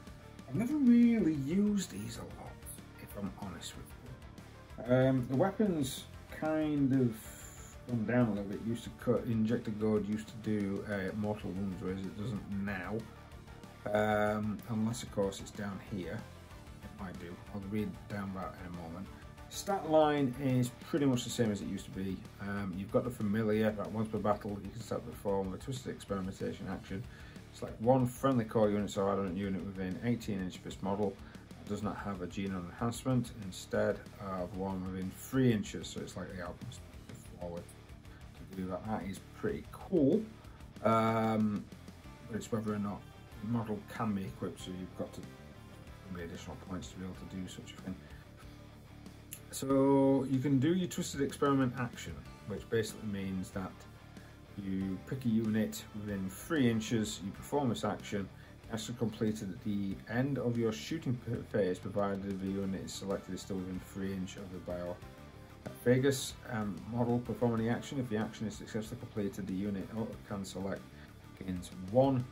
I've never really used these a lot, if I'm honest with you. Um, the weapons kind of gone down a little bit. Used to cut, injected goad used to do uh, mortal wounds, whereas it doesn't now. Um, unless, of course, it's down here. It might do. I'll read down that in a moment. Stat line is pretty much the same as it used to be. Um, you've got the familiar, that once per battle you can start to perform a twisted experimentation action it's like one friendly core unit so adult unit within 18 inch of this model that does not have a genome enhancement instead of one within 3 inches so it's like the album's forward to do that. That is pretty cool. Um, but it's whether or not the model can be equipped so you've got to be additional points to be able to do such a thing. So you can do your twisted experiment action, which basically means that you pick a unit within three inches, you perform this action, has to complete at the end of your shooting phase, provided the unit is selected is still within three inches of the bio. Vegas um, model performing the action. If the action is successfully completed, the unit can select gains one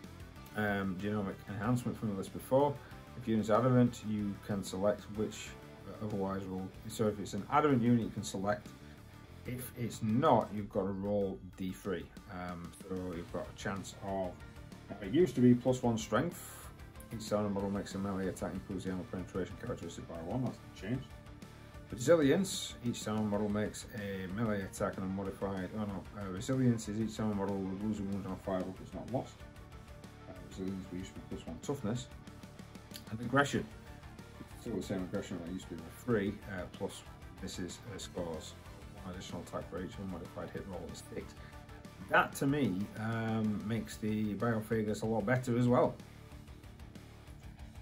um, genomic enhancement from the list before. If is aberrant, you can select which otherwise will. So if it's an aberrant unit, you can select. If it's not, you've got to roll D3. Um, so you've got a chance of. It used to be plus one strength. Each sound model makes a melee attack improves the armor penetration characteristic by one. That's changed. Resilience, each sound model makes a melee attack and a modified, oh no, uh, resilience is each sound model will lose a wound on fire if it's not lost. We used to be plus one toughness. And aggression, still the same aggression that used to be with three, uh, plus this is uh, scores one additional attack for each unmodified hit roll is hit. That to me um, makes the Biophagus a lot better as well.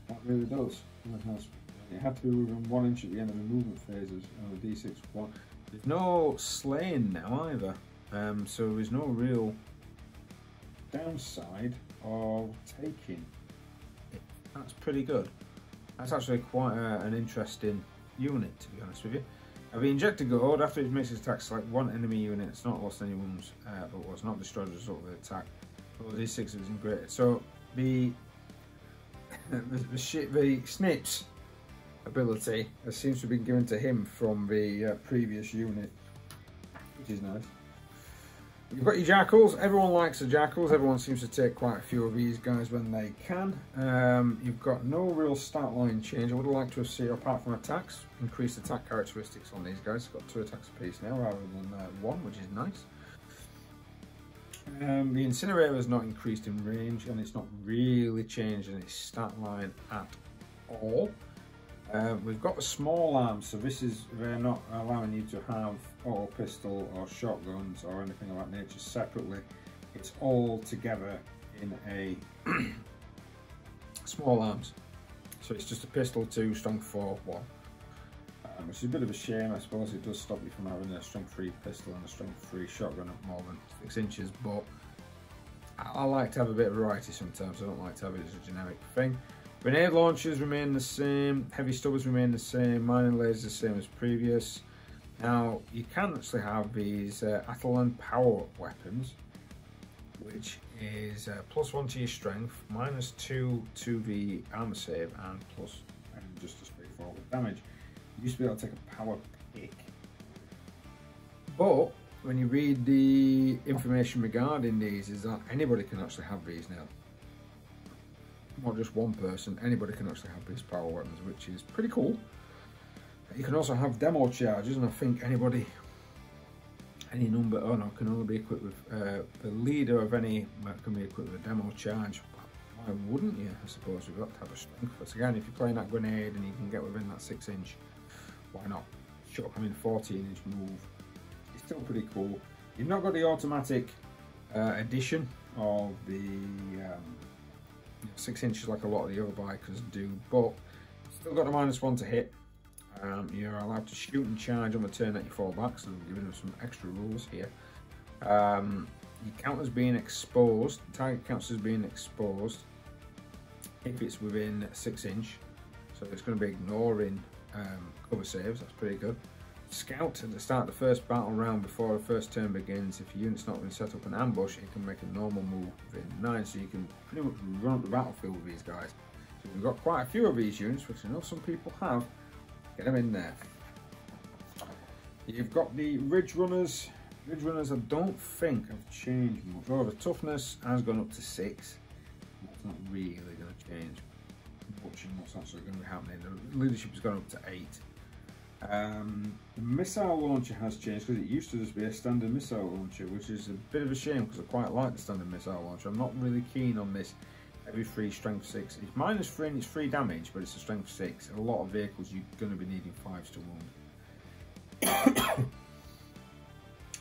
That really does. It has it had to be within one inch at the end of the movement phases on the D6 one. There's no slaying now either, um, so there's no real downside of taking. That's pretty good. That's actually quite a, an interesting unit, to be honest with you. Uh, the injector goad, after it makes its attack, select one enemy unit It's not lost any wounds, uh, but was not destroyed as a result of the attack. Well, D6 is great. So the the, the, shit, the snips ability seems to have been given to him from the uh, previous unit, which is nice. You've got your jackals. Everyone likes the jackals. Everyone seems to take quite a few of these guys when they can. Um, you've got no real stat line change. I would like to seen, apart from attacks, increased attack characteristics on these guys. Got two attacks apiece now rather than uh, one, which is nice. Um, the incinerator is not increased in range and it's not really changed in its stat line at all. Uh, we've got the small arms, so this is they're not allowing you to have auto pistol or shotguns or anything of that nature separately. It's all together in a small arms. So it's just a pistol two, strength four, one. Um, which is a bit of a shame, I suppose. It does stop you from having a strength three pistol and a strength three shotgun at more than six inches, but I like to have a bit of variety sometimes. I don't like to have it as a generic thing. Grenade launchers remain the same, heavy stubbers remain the same, mining lasers the same as previous. Now, you can actually have these uh, Atalan power weapons, which is uh, plus one to your strength, minus two to the armor save, and plus and just a straightforward damage. You used to be able to take a power pick. But when you read the information regarding these, is that anybody can actually have these now not just one person, anybody can actually have these power weapons, which is pretty cool. You can also have demo charges, and I think anybody, any number, oh no, can only be equipped with, uh, the leader of any can be equipped with a demo charge. Why wouldn't you? I suppose you've got to have a strength. But again, if you're playing that grenade and you can get within that 6 inch, why not? Shot I mean 14 inch move. It's still pretty cool. You've not got the automatic uh, addition of the um, six inches like a lot of the other bikers do, but still got a minus one to hit. Um, you're allowed to shoot and charge on the turn that you fall back, so I'm giving them some extra rules here. Um, you count as being exposed, the target counts as being exposed if it's within six inch, so it's going to be ignoring um, cover saves, that's pretty good. Scout at the start of the first battle round before the first turn begins. If your unit's not been set up an ambush, it can make a normal move within 9, so you can pretty much run up the battlefield with these guys. So we've got quite a few of these units, which I know some people have. Get them in there. You've got the Ridge Runners. Ridge Runners I don't think have changed much. Oh, the toughness has gone up to 6. That's not really going to change much in what's actually going to be happening. The leadership has gone up to 8. Um, the missile launcher has changed because it used to just be a standard missile launcher, which is a bit of a shame because I quite like the standard missile launcher. I'm not really keen on this every free strength 6. It's minus 3 and it's 3 damage, but it's a strength 6. A lot of vehicles you're going to be needing 5s to wound.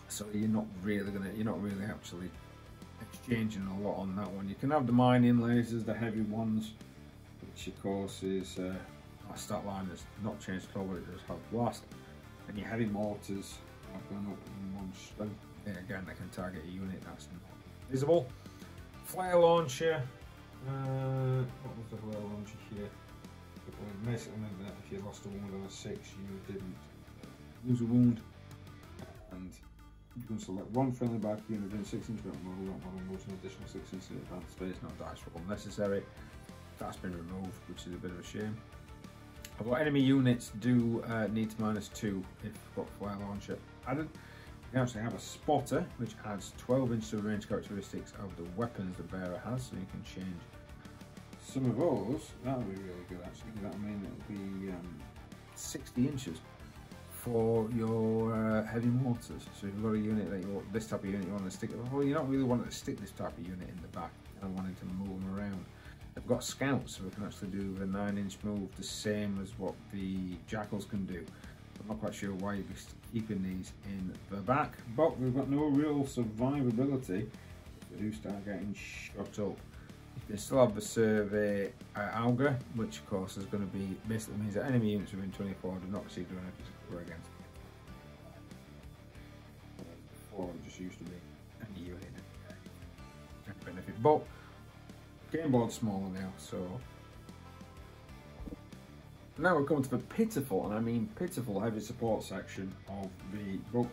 so you're not really going to, you're not really actually exchanging a lot on that one. You can have the mining lasers, the heavy ones, which of course is... Uh, my stat line has not changed at all, but it does have blast. And your heavy mortars up in one strength. Yeah, again, they can target a unit that's not visible. Flare launcher. Uh, what was the flare launcher here? It basically meant that if you lost a wound on a 6, you didn't lose a wound. And you can select one friendly back unit within 6 inch of model, that model an additional 6 inches of advanced space, not dice roll necessary. That's been removed, which is a bit of a shame. Enemy units do uh, need to minus 2 if got flare launcher added. You actually have a spotter, which adds 12 inches of range characteristics of the weapons the bearer has, so you can change some of those. That'll be really good actually, that'll mean it'll be um, 60 inches for your uh, heavy mortars. So if you've got a unit that you want, this type of unit you want to stick, well, you're not really wanting to stick this type of unit in the back. You're wanting to move them around. They've got scouts, so we can actually do the nine inch move the same as what the jackals can do. I'm not quite sure why you'd be keeping these in the back, but we've got no real survivability. We do start getting shot up. They still have the survey uh, Auger, which of course is going to be basically means that enemy units within 24 do not receive an we're against. It just used to be any unit benefit, but game board's smaller now, so now we're coming to the pitiful, and I mean pitiful heavy support section of the book.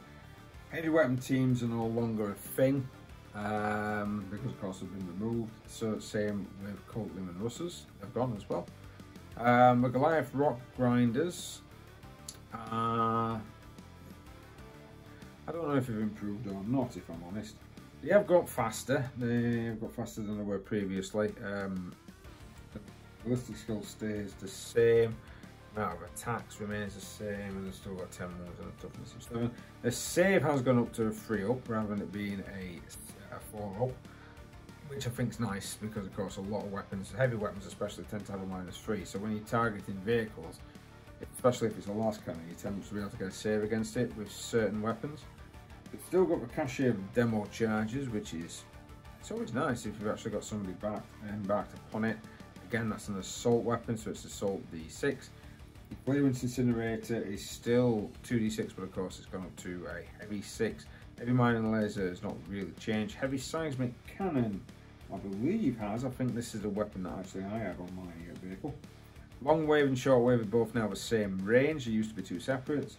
Heavy weapon teams are no longer a thing um, because of course they've been removed. So same with Cult Leman Russes, they've gone as well. Um, the Goliath Rock Grinders. Uh, I don't know if they've improved or not, if I'm honest. They have got faster. They have got faster than they were previously. Um, the ballistic skill stays the same. Amount of attacks remains the same, and they've still got 10 moves and a toughness of 7. The save has gone up to a 3 up rather than it being a a 4 up, which I think is nice because of course a lot of weapons, heavy weapons especially, tend to have a minus 3. So when you're targeting vehicles, especially if it's a lascannon, you tend to be able to get a save against it with certain weapons. It's still got the of demo charges, which is it's always nice if you've actually got somebody back and backed upon it. Again, that's an assault weapon, so it's assault D6. The clearance incinerator is still 2d6, but of course it's gone up to a heavy 6. Heavy mining laser has not really changed. Heavy seismic cannon, I believe has. I think this is the weapon that actually I have on my uh, vehicle. Long wave and short wave are both now the same range. They used to be two separates.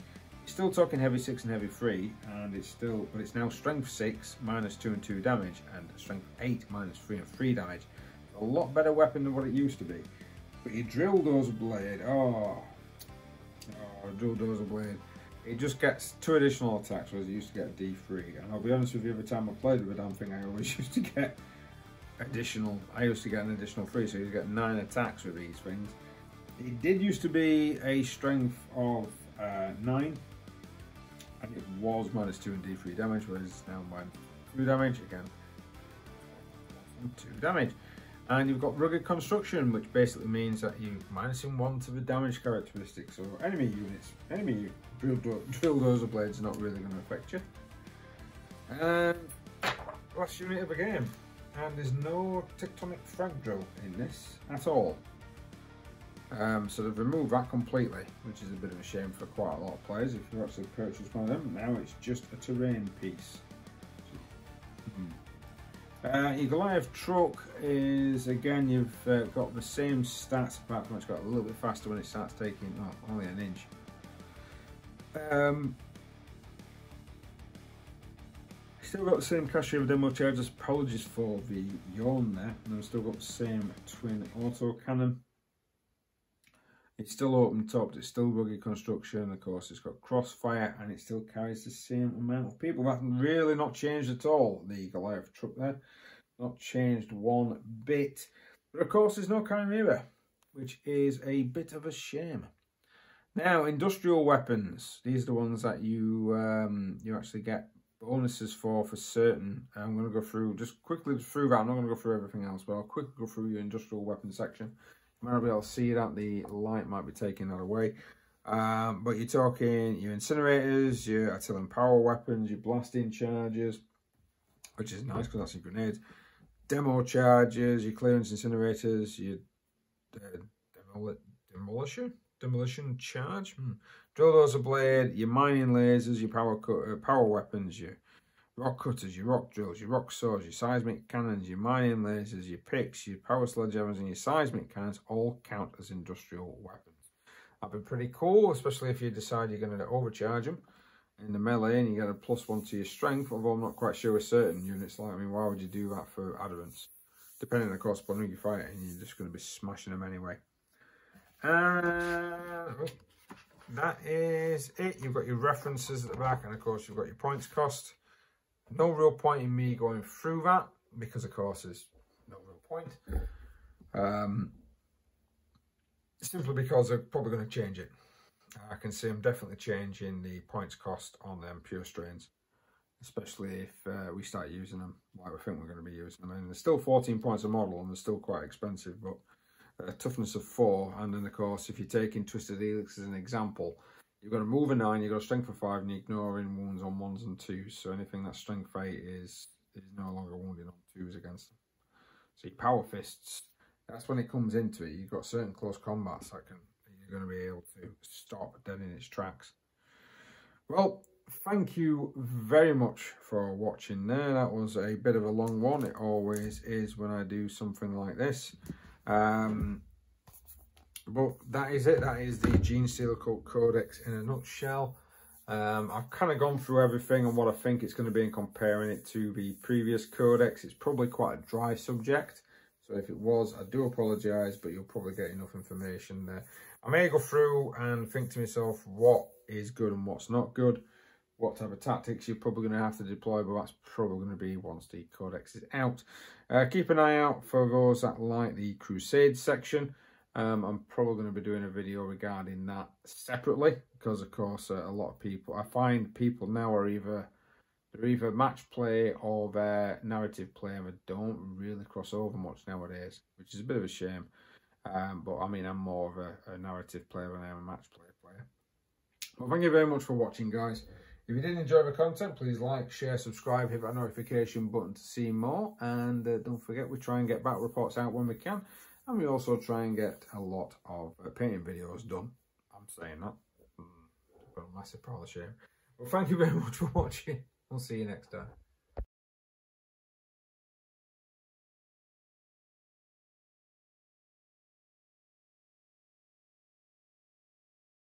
Still talking heavy 6 and heavy 3, and it's still, but it's now strength 6, minus 2 and 2 damage, and strength 8, minus 3 and 3 damage. A lot better weapon than what it used to be. But your drill dozer blade, oh, oh drill dozer blade it just gets two additional attacks, whereas it used to get a D3. And I'll be honest with you, every time I played with the damn thing, I always used to get additional, I used to get an additional three, so you get nine attacks with these things. It did used to be a strength of uh, nine, it was minus two and D3 damage, whereas now minus two damage, again, two damage. And you've got rugged construction, which basically means that you minusing one to the damage characteristics. So enemy units, enemy drill, drill dozer blades are not really going to affect you. And last unit of the game. And there's no tectonic frag drill in this at all. Um, so they've removed that completely, which is a bit of a shame for quite a lot of players if you actually purchased one of them. Now it's just a terrain piece. Uh, your Goliath truck is, again, you've uh, got the same stats, apart from it's got a little bit faster when it starts taking, oh, only an inch. Um, still got the same of demo charges, apologies for the yawn there, and I've still got the same twin auto cannon. It's still open topped, it's still rugged construction, of course it's got crossfire and it still carries the same amount of people. That's really not changed at all, the Goliath truck there. Not changed one bit. But of course there's no Chimera, which is a bit of a shame. Now, industrial weapons. These are the ones that you um, you actually get bonuses for for certain. I'm going to go through, just quickly through that. I'm not going to go through everything else, but I'll quickly go through your industrial weapon section. Might not be able to see that. The light might be taking that away. Um, but you're talking your incinerators, your artillery power weapons, your blasting charges, which is nice because that's your grenades, demo charges, your clearance incinerators, your uh, demolisher, demolition charge. Hmm. Drill dozer blade, your mining lasers, your power uh, power weapons, your rock cutters, your rock drills, your rock saws, your seismic cannons, your mining lasers, your picks, your power sledgehammers, and your seismic cannons all count as industrial weapons. That'd be pretty cool, especially if you decide you're going to overcharge them in the melee and you get a plus one to your strength, although I'm not quite sure with certain units. Like, I mean, why would you do that for aberrants? Depending, of course, upon who you fight, and you're just going to be smashing them anyway. Uh, that is it. You've got your references at the back, and of course, you've got your points cost. No real point in me going through that because, of course, there's no real point. Um, simply because they're probably going to change it. I can see them definitely changing the points cost on them Purestrains, especially if uh, we start using them like we think we're going to be using them. And they're still 14 points a model and they're still quite expensive, but a toughness of four. And then, of course, if you're taking Twisted Helix as an example, you've got a move of nine, you've got a strength of five, and you're ignoring wounds on ones and twos. So anything that's strength eight is is no longer wounding on twos against them. So your power fists, that's when it comes into it. You've got certain close combats that can you're going to be able to stop dead in its tracks. Well, thank you very much for watching there. That was a bit of a long one. It always is when I do something like this. Um, but that is it. That is the gene Genestealer Cult Codex in a nutshell. Um, I've kind of gone through everything and what I think it's going to be and comparing it to the previous codex. It's probably quite a dry subject. So if it was, I do apologise, but you'll probably get enough information there. I may go through and think to myself what is good and what's not good, what type of tactics you're probably going to have to deploy, but that's probably going to be once the codex is out. Uh, keep an eye out for those that like the Crusade section. Um, I'm probably going to be doing a video regarding that separately because, of course, uh, a lot of people, I find people now are either they're either match play or they're narrative play and they don't really cross over much nowadays, which is a bit of a shame. Um, but I mean, I'm more of a, a, narrative player than I am a match play player. Well, thank you very much for watching, guys. If you did enjoy the content, please like, share, subscribe, hit that notification button to see more. And uh, don't forget, we try and get back reports out when we can. And we also try and get a lot of uh, painting videos done. I'm saying that. Mm, a massive pile of shame. Well, thank you very much for watching. We'll see you next time.